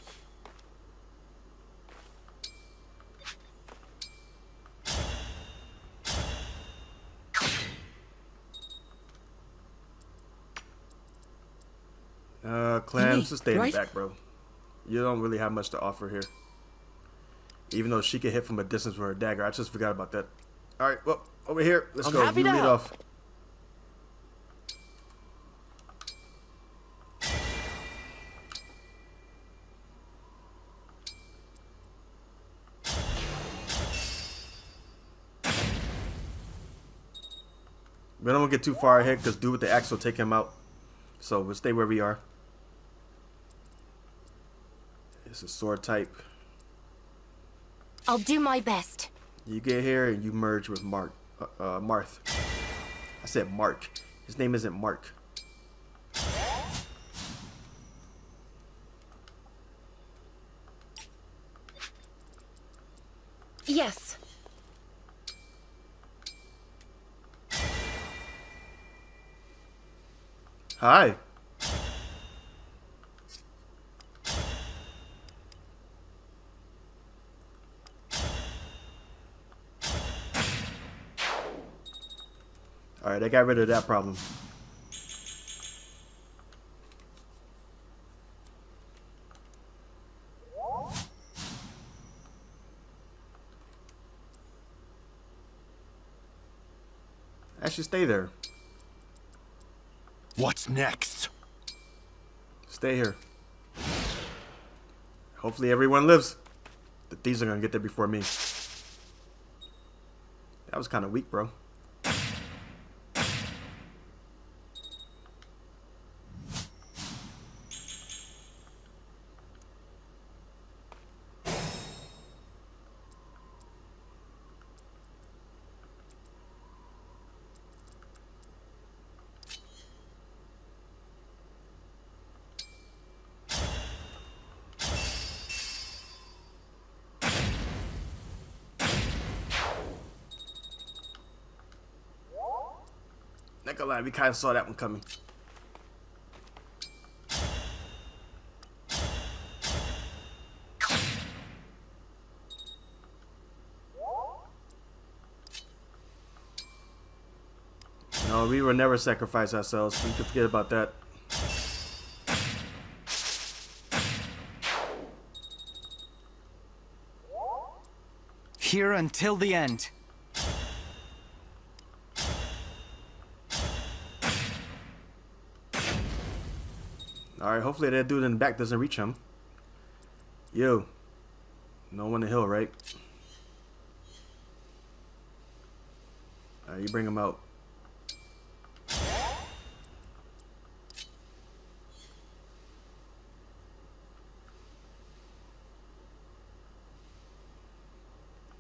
Uh, clams, Hey, just stay in the back, bro. You don't really have much to offer here. Even though she can hit from a distance with her dagger, I just forgot about that. All right, well, over here, let's I'm go. happy You to lead help. off. We don't want to get too far ahead because dude with the axe will take him out. So we'll stay where we are. It's a sword type. I'll do my best. You get here and you merge with Mark, uh, uh, Marth. I said Mark. His name isn't Mark. Yes. Hi. All right, I got rid of that problem. I should stay there. What's next? Stay here. Hopefully everyone lives. The thieves are gonna get there before me. That was kind of weak, bro. We kind of saw that one coming. No, we will never sacrifice ourselves. We can forget about that. Here until the end. Alright, hopefully that dude in the back doesn't reach him. Yo. No one to hill, right? Alright, you bring him out.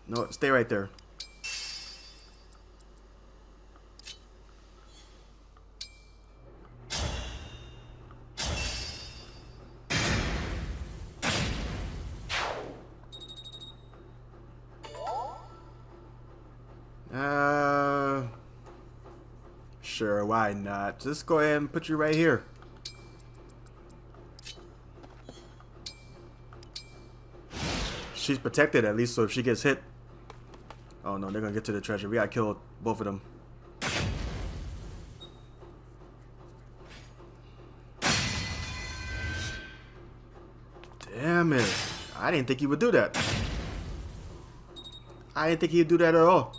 No, stay right there. Just go ahead and put you right here. She's protected at least, so if she gets hit, Oh no, they're gonna get to the treasure. We gotta kill both of them. Damn it. I didn't think he would do that. I didn't think he'd do that at all.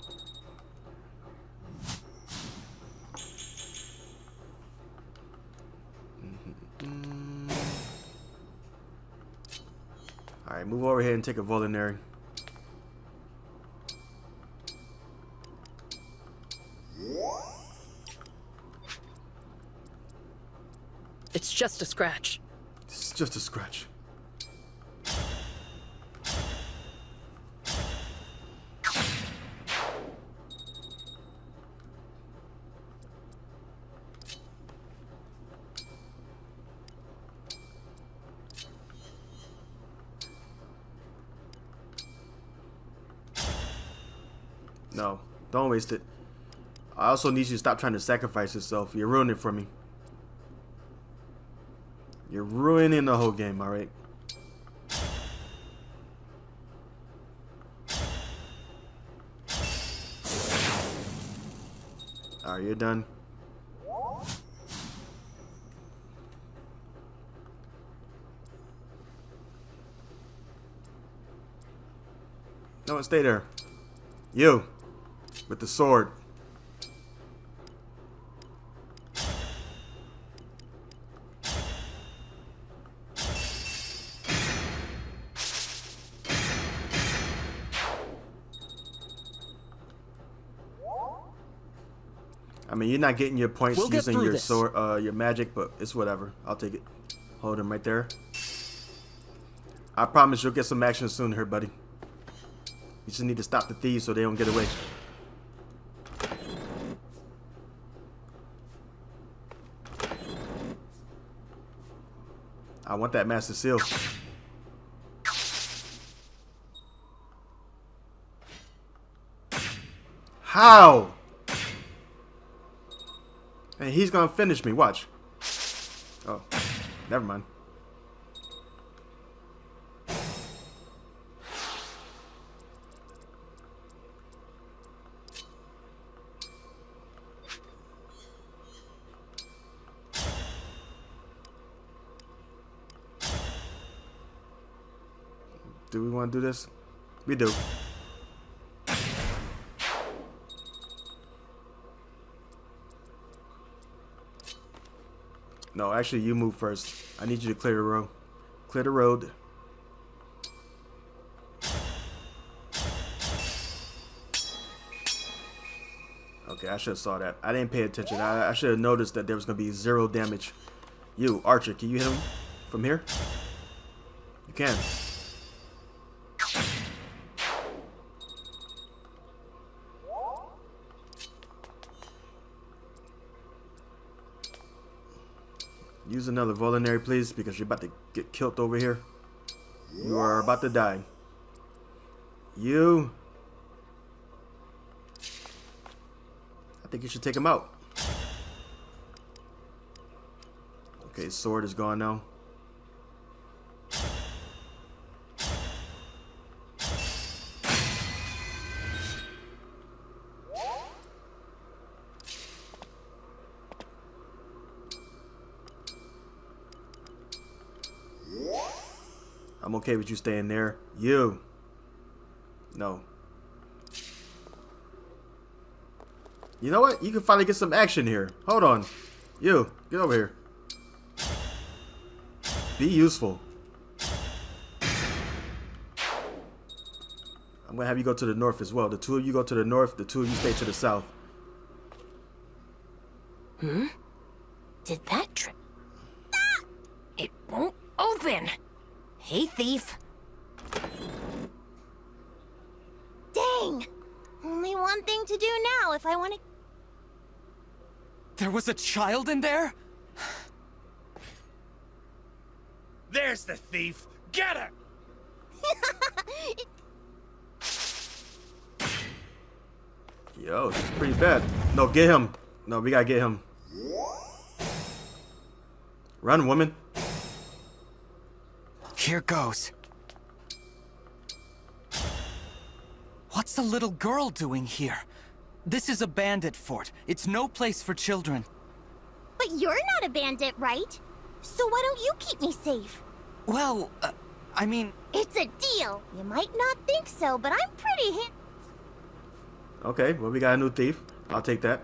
Over here and take a vulnerary. It's just a scratch. It's just a scratch. No, don't waste it. I also need you to stop trying to sacrifice yourself. You're ruining it for me. You're ruining the whole game, alright? Alright, you're done. No, one stay there. You. With the sword. I mean, you're not getting your points We'll using your this. sword, uh, your magic, but it's whatever. I'll take it. Hold him right there. I promise you'll get some action soon here, buddy. You just need to stop the thieves so they don't get away. Want that master seal. How? And he's gonna finish me. Watch. Oh, never mind. Want to do this? We do. No, actually, you move first. I need you to clear the road. Clear the road. Okay, I should have saw that. I didn't pay attention. I, I should have noticed that there was going to be zero damage. You, Archer, can you hit him from here? You can. use another vulnerary, please, because you're about to get killed over here. You are about to die. You. I think you should take him out. Okay, sword is gone now. Okay with you staying there. You. No. You know what? You can finally get some action here. Hold on. You, get over here. Be useful. I'm gonna have you go to the north as well. The two of you go to the north, the two of you stay to the south. Hmm? Did that trip? Ah! It won't open. Hey, thief. Dang! Only one thing to do now if I want to. There was a child in there? There's the thief. Get her! Yo, she's pretty bad. No, get him. No, we gotta get him. Run, woman. Here goes. What's the little girl doing here? This is a bandit fort. It's no place for children. But you're not a bandit, right? So why don't you keep me safe? Well, uh, I mean... It's a deal. You might not think so, but I'm pretty hit. Okay, well, we got a new thief. I'll take that.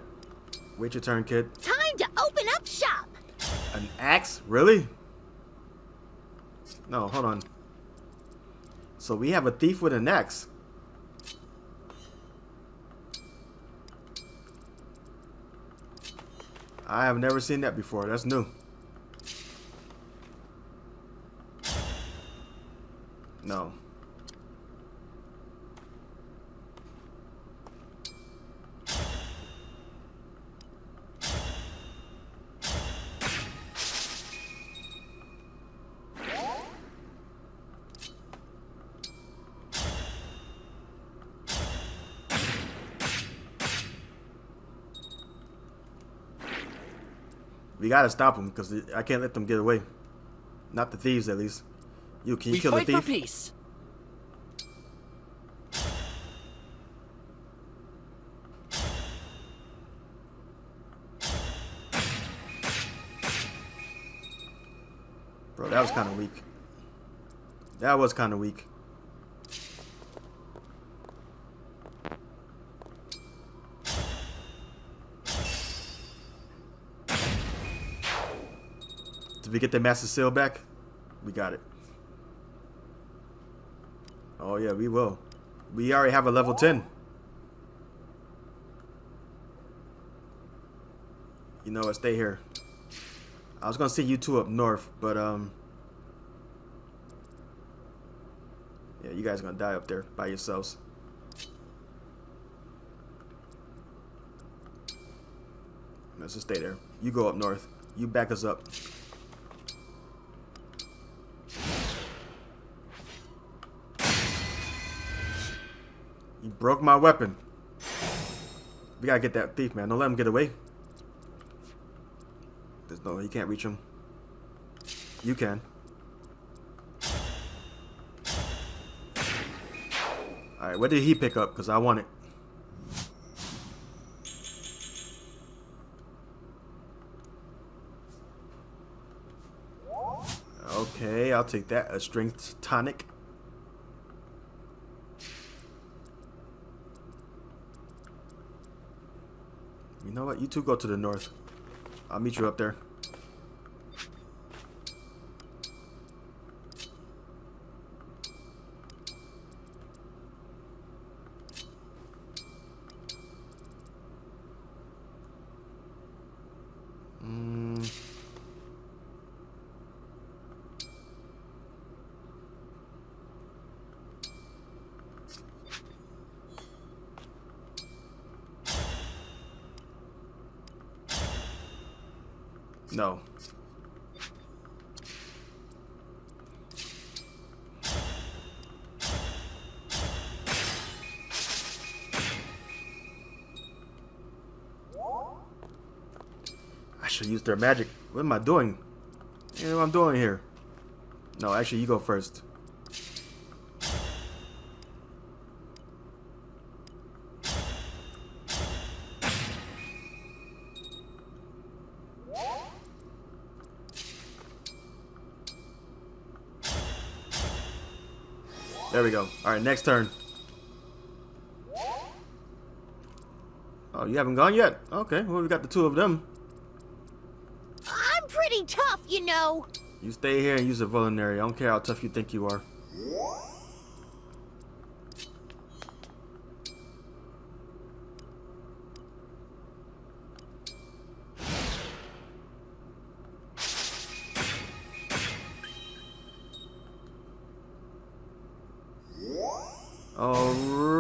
Wait your turn, kid. Time to open up shop. An axe? Really? No, hold on. So we have a thief with an axe. I have never seen that before. That's new. No. We gotta stop them because I can't let them get away. Not the thieves, at least. You can you we kill fight the thief? for peace. Bro, that was kind of weak. That was kind of weak. Did we get the Master Seal back? We got it. Oh yeah, we will. We already have a level 10. You know what, stay here. I was gonna see you two up north, but um Yeah, you guys gonna die up there by yourselves. Let's just stay there. You go up north. You back us up. Broke my weapon. We gotta get that thief, man. Don't let him get away. There's no, he can't reach him. You can. Alright, what did he pick up? Because I want it. Okay, I'll take that. A strength tonic. You know what? You two go to the north. I'll meet you up there. Mm. No. I should use their magic. What am I doing? You know what I'm doing here? No, actually, you go first. There we go. All right, next turn. Oh, you haven't gone yet? Okay, well, we got the two of them. I'm pretty you stay here and use a vulnerary. I don't care how tough you think you are. Oh, really?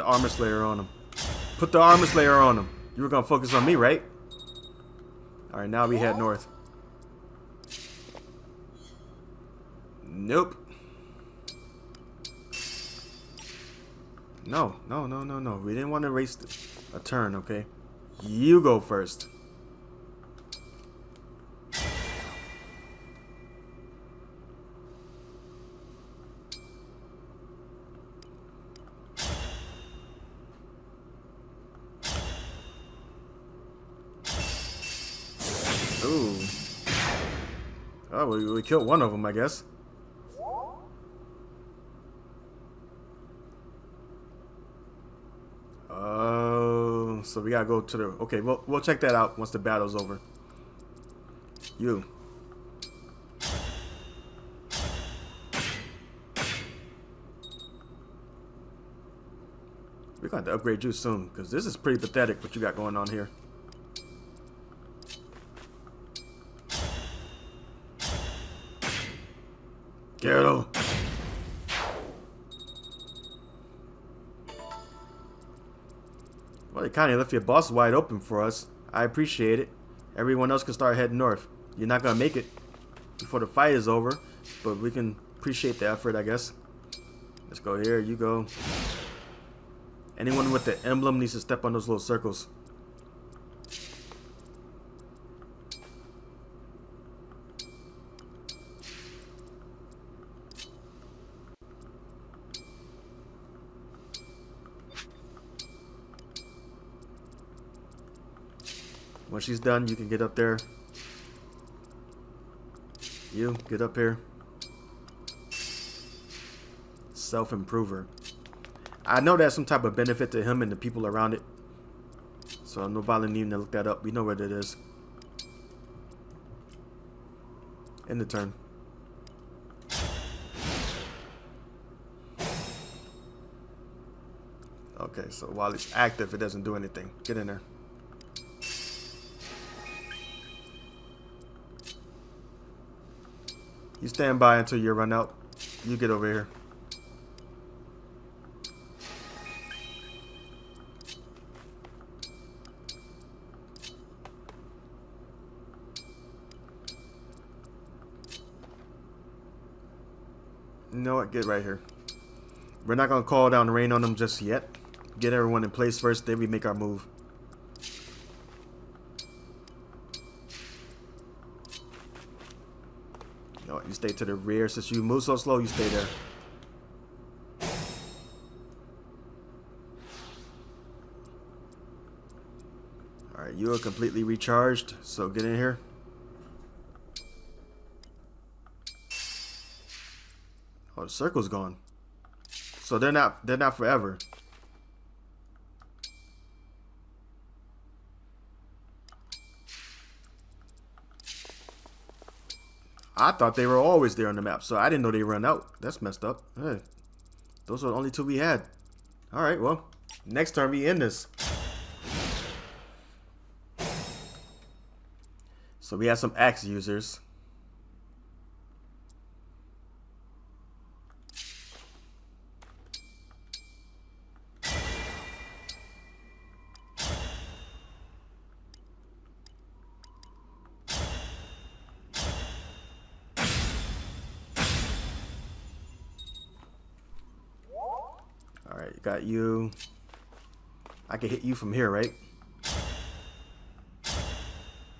The armor slayer on him. Put the armor slayer on him. You were gonna focus on me, right? Alright, now we head north. Nope. No, no, no, no, no. We didn't want to waste a turn, okay? You go first. We, we killed one of them, I guess. Oh, so we gotta go to the. Okay, we'll we'll check that out once the battle's over. You. We're to upgrade you soon, because this is pretty pathetic what you got going on here. Well, you kind of left your boss wide open for us. I appreciate it. Everyone else can start heading north. You're not going to make it before the fight is over, but we can appreciate the effort, I guess. Let's go here. You go. Anyone with the emblem needs to step on those little circles. When she's done, you can get up there. You, get up here. Self-improver. I know that's some type of benefit to him and the people around it. So nobody needing to look that up. We know what it is. End the turn. Okay, so while it's active, it doesn't do anything. Get in there. You stand by until you run out. You get over here. You know what? Get right here. We're not going to call down rain on them just yet. Get everyone in place first, then we make our move. You know what? You stay to the rear. Since you move so slow, you stay there. Alright, you are completely recharged, so get in here. Oh, the circle's gone. So they're not they're not forever. I thought they were always there on the map, so I didn't know they run out. That's messed up. Hey, those are the only two we had. All right, well, next turn we end this. So we have some axe users. You from here, right?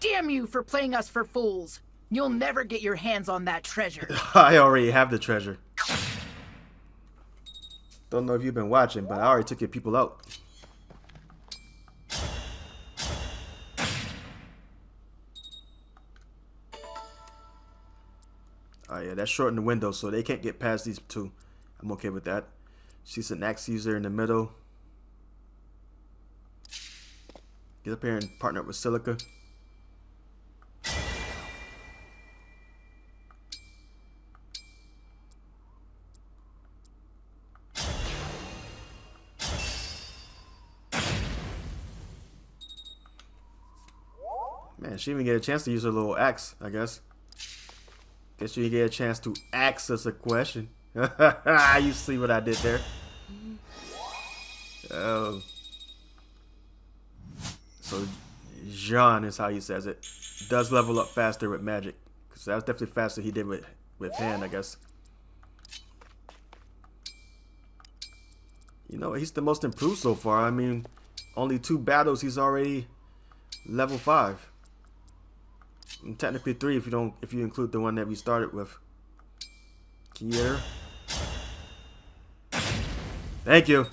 Damn you for playing us for fools. You'll never get your hands on that treasure. I already have the treasure. Don't know if you've been watching, but I already took your people out. Oh yeah, that's shortened the window, so they can't get past these two. I'm okay with that. She's an axe user in the middle. Up here and partner with Celica. Man, she even get a chance to use her little axe, I guess. Guess you get a chance to ask us a question. you see what I did there? Oh. So, Jean is how he says it. Does level up faster with magic. Because that was definitely faster he did with, with hand, I guess. You know, he's the most improved so far. I mean, only two battles, he's already level 5. And technically three if you don't if you include the one that we started with. Can you hear? Thank you.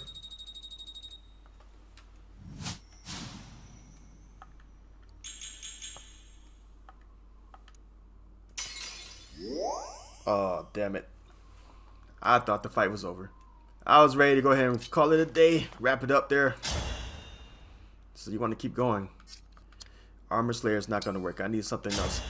I thought the fight was over. I was ready to go ahead and call it a day, wrap it up there. So you want to keep going. Armor Slayer is not going to work. I need something else.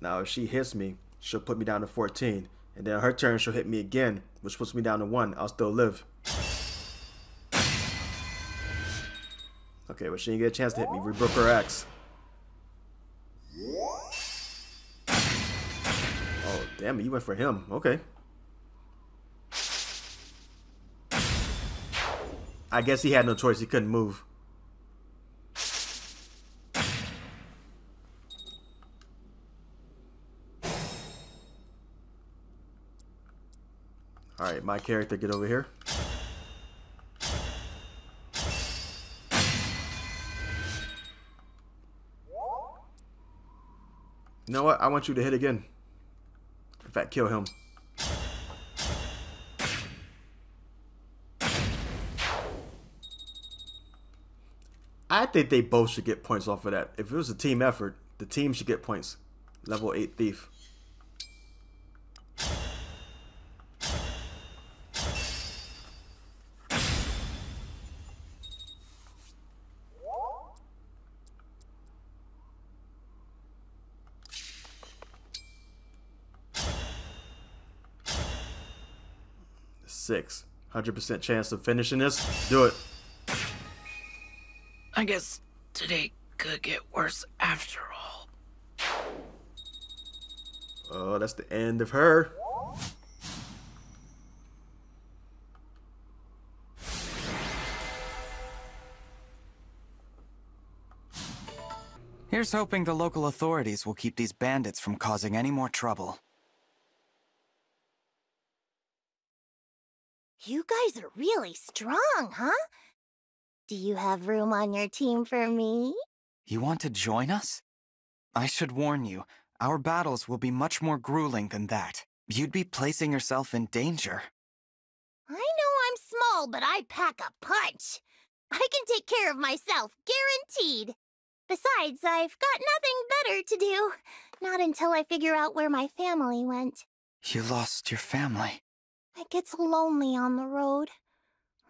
Now, if she hits me, she'll put me down to 14. And then her turn, she'll hit me again, which puts me down to 1. I'll still live. Okay, but she didn't get a chance to hit me. We broke her axe. Damn it. You went for him. Okay. I guess he had no choice. He couldn't move. Alright, my character, get over here. You know what? I want you to hit again. Fact, kill him. I think they both should get points off of that. If it was a team effort, the team should get points. Level 8 Thief. 100% chance of finishing this. Do it. I guess today could get worse after all. Oh, that's the end of her. Here's hoping the local authorities will keep these bandits from causing any more trouble. You guys are really strong, huh? Do you have room on your team for me? You want to join us? I should warn you, our battles will be much more grueling than that. You'd be placing yourself in danger. I know I'm small, but I pack a punch. I can take care of myself, guaranteed. Besides, I've got nothing better to do. Not until I figure out where my family went. You lost your family. It gets lonely on the road.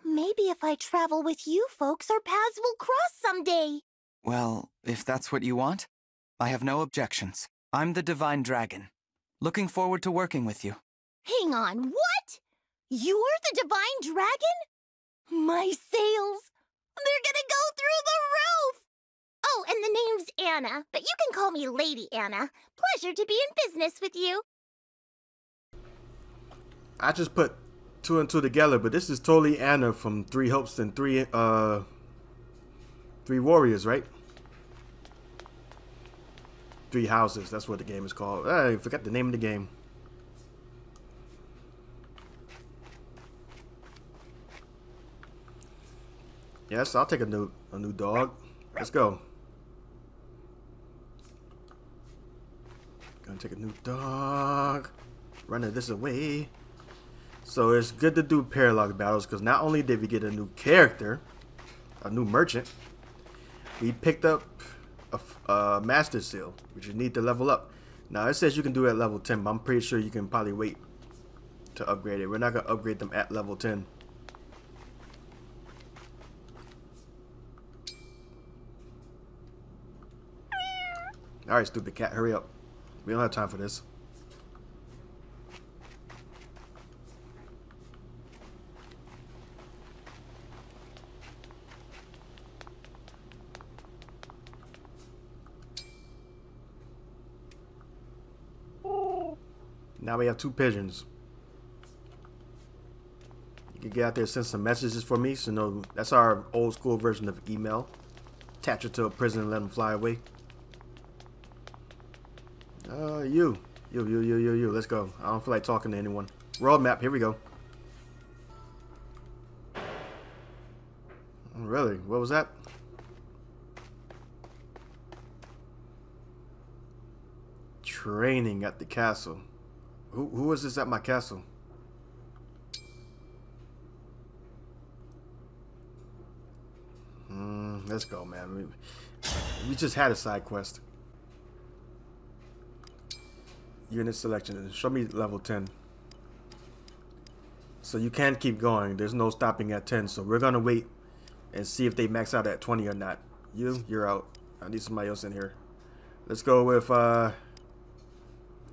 Maybe if I travel with you folks, our paths will cross someday. Well, if that's what you want, I have no objections. I'm the Divine Dragon. Looking forward to working with you. Hang on, what? You're the Divine Dragon? My sales! They're gonna go through the roof! Oh, and the name's Anna, but you can call me Lady Anna. Pleasure to be in business with you. I just put two and two together, but this is totally Anna from Three Hopes and Three uh Three Warriors, right? Three Houses, that's what the game is called. I forgot the name of the game. Yes, I'll take a new a new dog. Let's go. Gonna take a new dog. Running this away. So it's good to do paralogue battles because not only did we get a new character, a new merchant, we picked up a, a master seal, which you need to level up. Now it says you can do it at level 10, but I'm pretty sure you can probably wait to upgrade it. We're not gonna upgrade them at level 10. Alright, stupid cat, hurry up. We don't have time for this. Now we have two pigeons. You can get out there send some messages for me. So no, that's our old school version of email. Attach it to a prison and let them fly away. Uh, you. You, you, you, you, you. Let's go. I don't feel like talking to anyone. World map. Here we go. Really? What was that? Training at the castle. Who, who is this at my castle? Mm, let's go, man. We, we just had a side quest. Unit selection. Show me level 10. So you can't keep going. There's no stopping at 10. So we're going to wait and see if they max out at 20 or not. You, you're out. I need somebody else in here. Let's go with uh,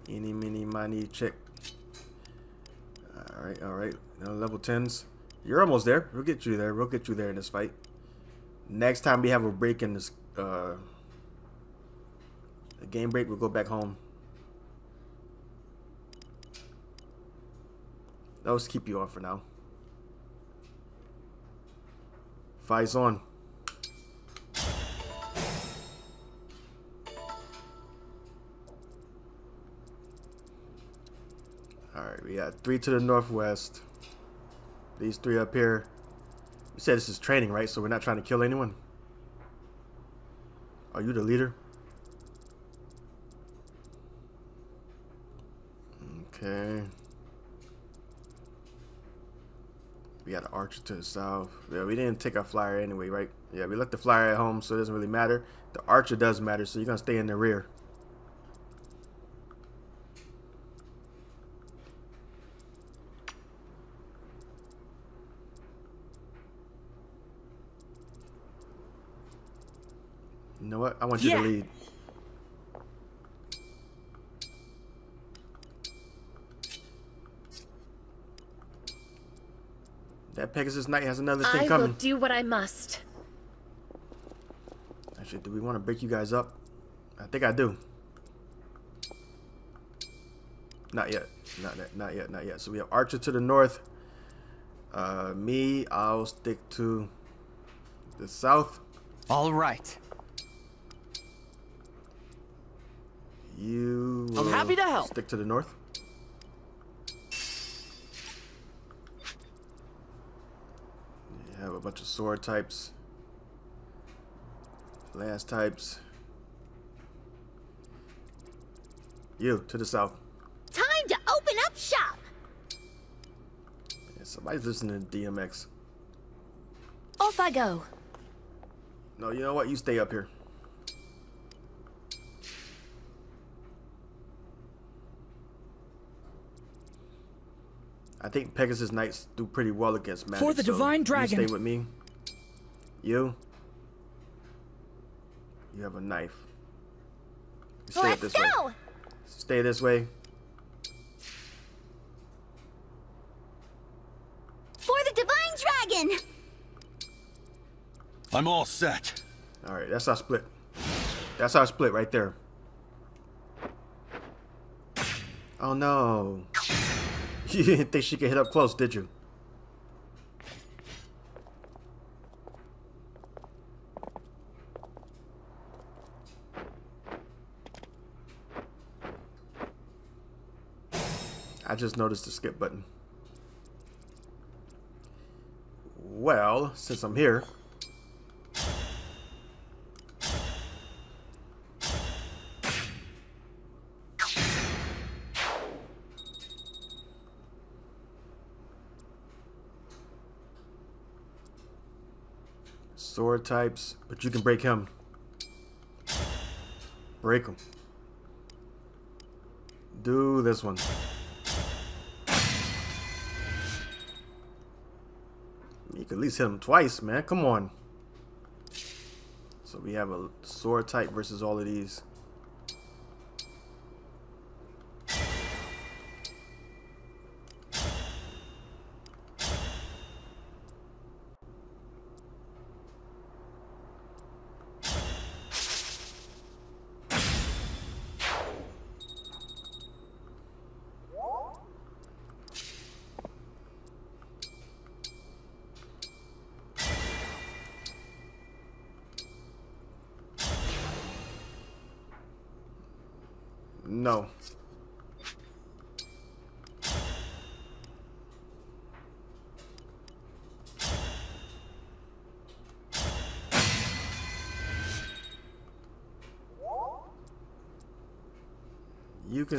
Eeny, mini, miny, chick. Alright, alright. level 10s. You're almost there. We'll get you there. We'll get you there in this fight. Next time we have a break in this, uh, a game break, we'll go back home. Let's keep you on for now. Fight's on. Three to the northwest. These three up here. You said this is training, right? So we're not trying to kill anyone? Are you the leader? Okay. We got an archer to the south. Yeah, we didn't take our flyer anyway, right? Yeah, we left the flyer at home, so it doesn't really matter. The archer does matter, so you're going to stay in the rear. You? I want you yeah. to lead. That Pegasus Knight has another thing I coming. I will do what I must. Actually, do we want to break you guys up? I think I do. Not yet. Not yet. Not yet. Not yet. So we have Archer to the north. Uh, me, I'll stick to the south. All right. You. I'm happy to help. Stick to the north. You have a bunch of sword types, lance types. You to the south. Time to open up shop. Yeah, somebody's listening to DMX. Off I go. No, you know what? You stay up here. I think Pegasus Knights do pretty well against magic. For the so Divine Dragon. You stay with me. You. You have a knife. stay Let's this go. way. Stay this way. For the Divine Dragon. I'm all set. All right, that's our split. That's our split right there. Oh no. You didn't think she could hit up close, did you? I just noticed the skip button. Well, since I'm here, Sword types, but you can break him. Break him. Do this one. You could at least hit him twice, man. Come on. So we have a sword type versus all of these.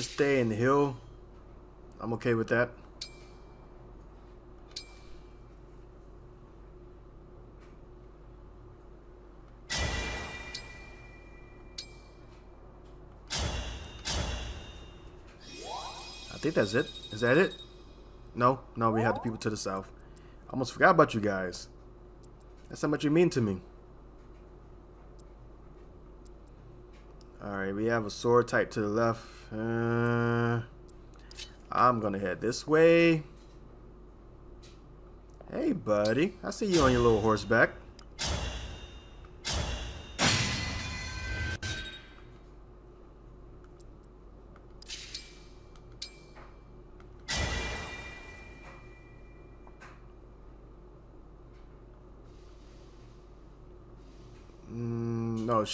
Can stay in the hill. I'm okay with that. I think that's it. Is that it? No, no, we have the people to the south. I almost forgot about you guys. That's how much you mean to me. We have a sword type to the left. Uh, I'm gonna head this way. Hey, buddy. I see you on your little horseback.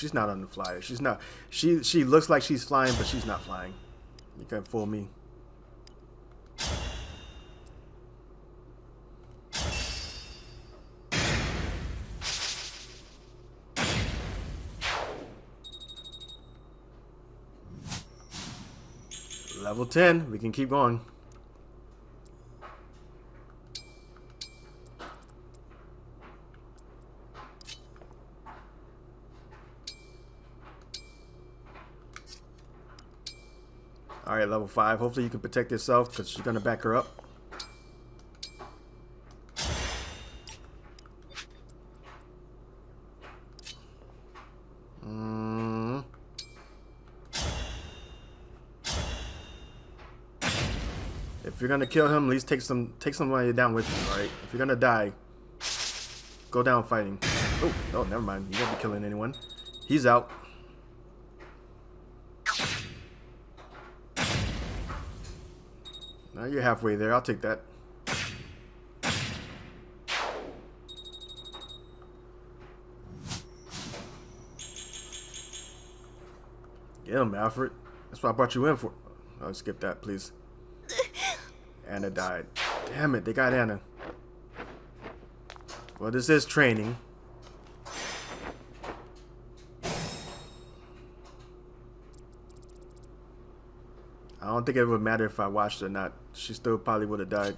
She's not on the flyer. She's not. She she looks like she's flying, but she's not flying. You can't fool me. Level 10. We can keep going. 5. Hopefully you can protect yourself because she's going to back her up. Mm. If you're gonna kill him, at least take some take somebody down with you, alright? If you're gonna die, go down fighting. Oh, oh, never mind. You won't be killing anyone. He's out. Now you're halfway there. I'll take that. Get him, Alfred. That's what I brought you in for. I'll skip that, please. Anna died. Damn it, they got Anna. Well, this is training. Don't think it would matter if I watched or not. She still probably would have died.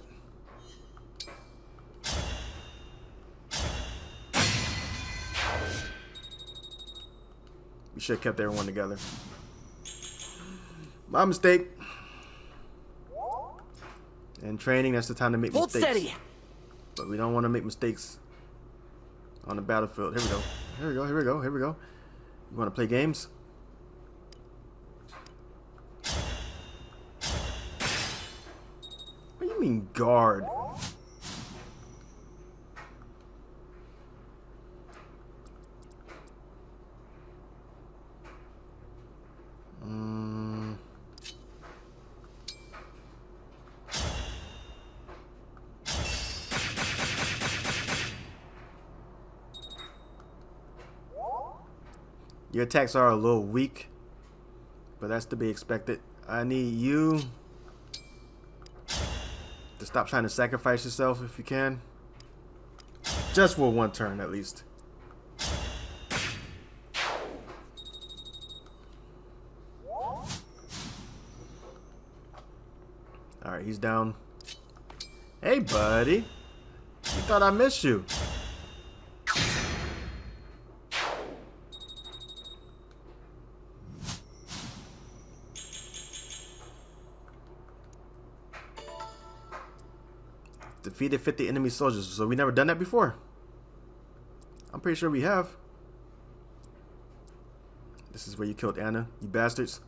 We should have kept everyone together. My mistake. In training, that's the time to make Hold mistakes. steady. But we don't want to make mistakes on the battlefield. Here we go. Here we go. Here we go. Here we go. You want to play games? What do you mean guard? Mm. Your attacks are a little weak, but that's to be expected. I need you to stop trying to sacrifice yourself if you can. Just for one turn, at least. Alright, he's down. Hey, buddy. You thought I missed you. Defeated 50 enemy soldiers. So we never done that before. I'm pretty sure we have. This is where you killed Anna, you bastards.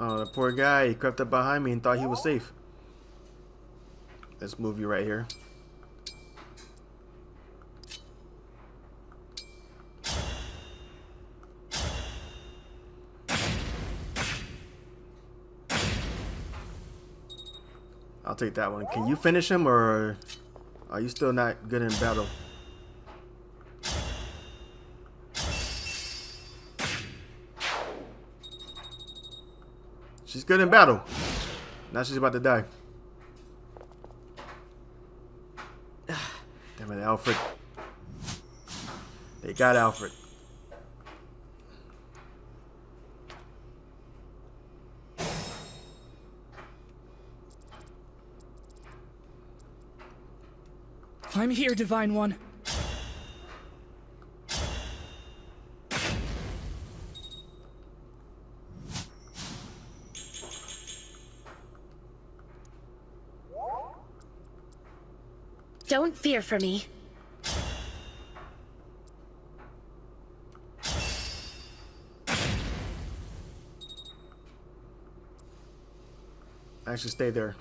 Oh, the poor guy. He crept up behind me and thought he was safe. Let's move you right here. I'll take that one. Can you finish him or are you still not good in battle? Good in battle. Now she's about to die. Damn it, Alfred. They got Alfred. I'm here, Divine One. Don't fear for me. Actually, stay there.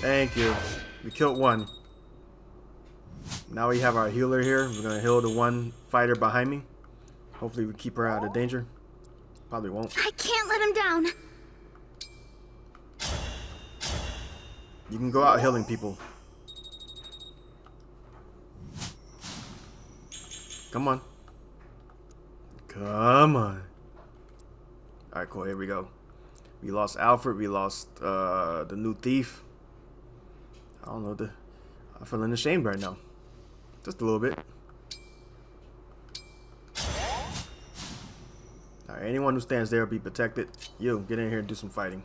Thank you. We killed one. Now we have our healer here. We're gonna heal the one fighter behind me. Hopefully we keep her out of danger. Probably won't. I can't let him down. You can go out healing people. Come on. Come on. Alright, cool. Here we go. We lost Alfred. We lost uh, the new thief. I don't know. The, I'm feeling ashamed right now. Just a little bit. Anyone who stands there be protected. You, get in here and do some fighting.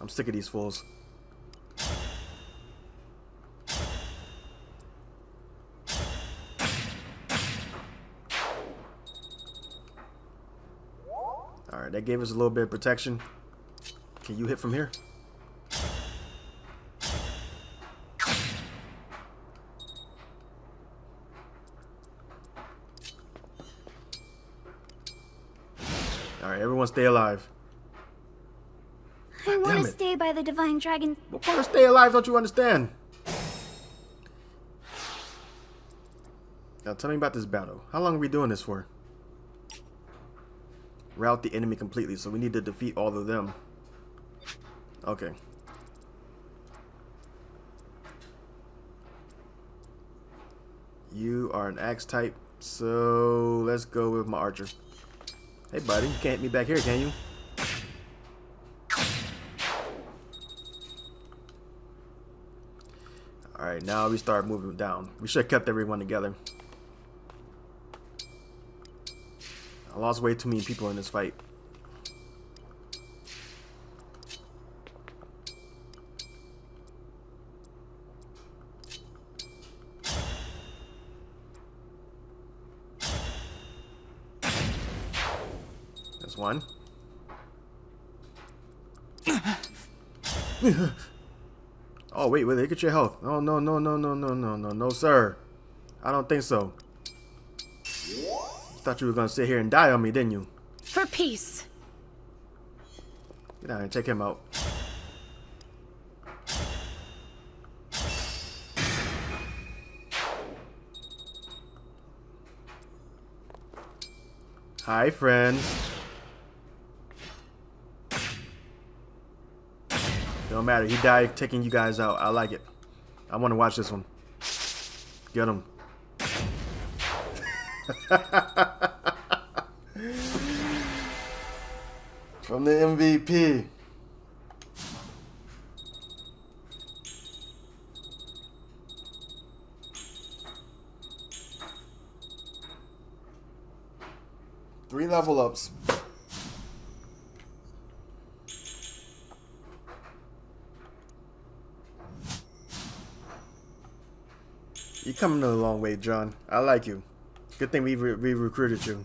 I'm sick of these fools. Alright, that gave us a little bit of protection. Can you hit from here? Alright, everyone stay alive. I want to stay by the Divine Dragon. What part of stay alive don't you understand? Now tell me about this battle. How long are we doing this for? Route the enemy completely, so we need to defeat all of them. Okay. You are an axe type, so let's go with my archer. Hey buddy, you can't hit me back here, can you? Alright, now we start moving down. We should have kept everyone together. I lost way too many people in this fight. There's one. Wait, wait, look at your health. Oh no, no, no, no, no, no, no, no, sir. I don't think so. Thought you were gonna sit here and die on me, didn't you? For peace. Get out and check him out. Hi, friends. Don't matter. He died taking you guys out. I like it. I want to watch this one. Get him. From the MVP. Three level ups. You're coming a long way, John. I like you. Good thing we re- we recruited you.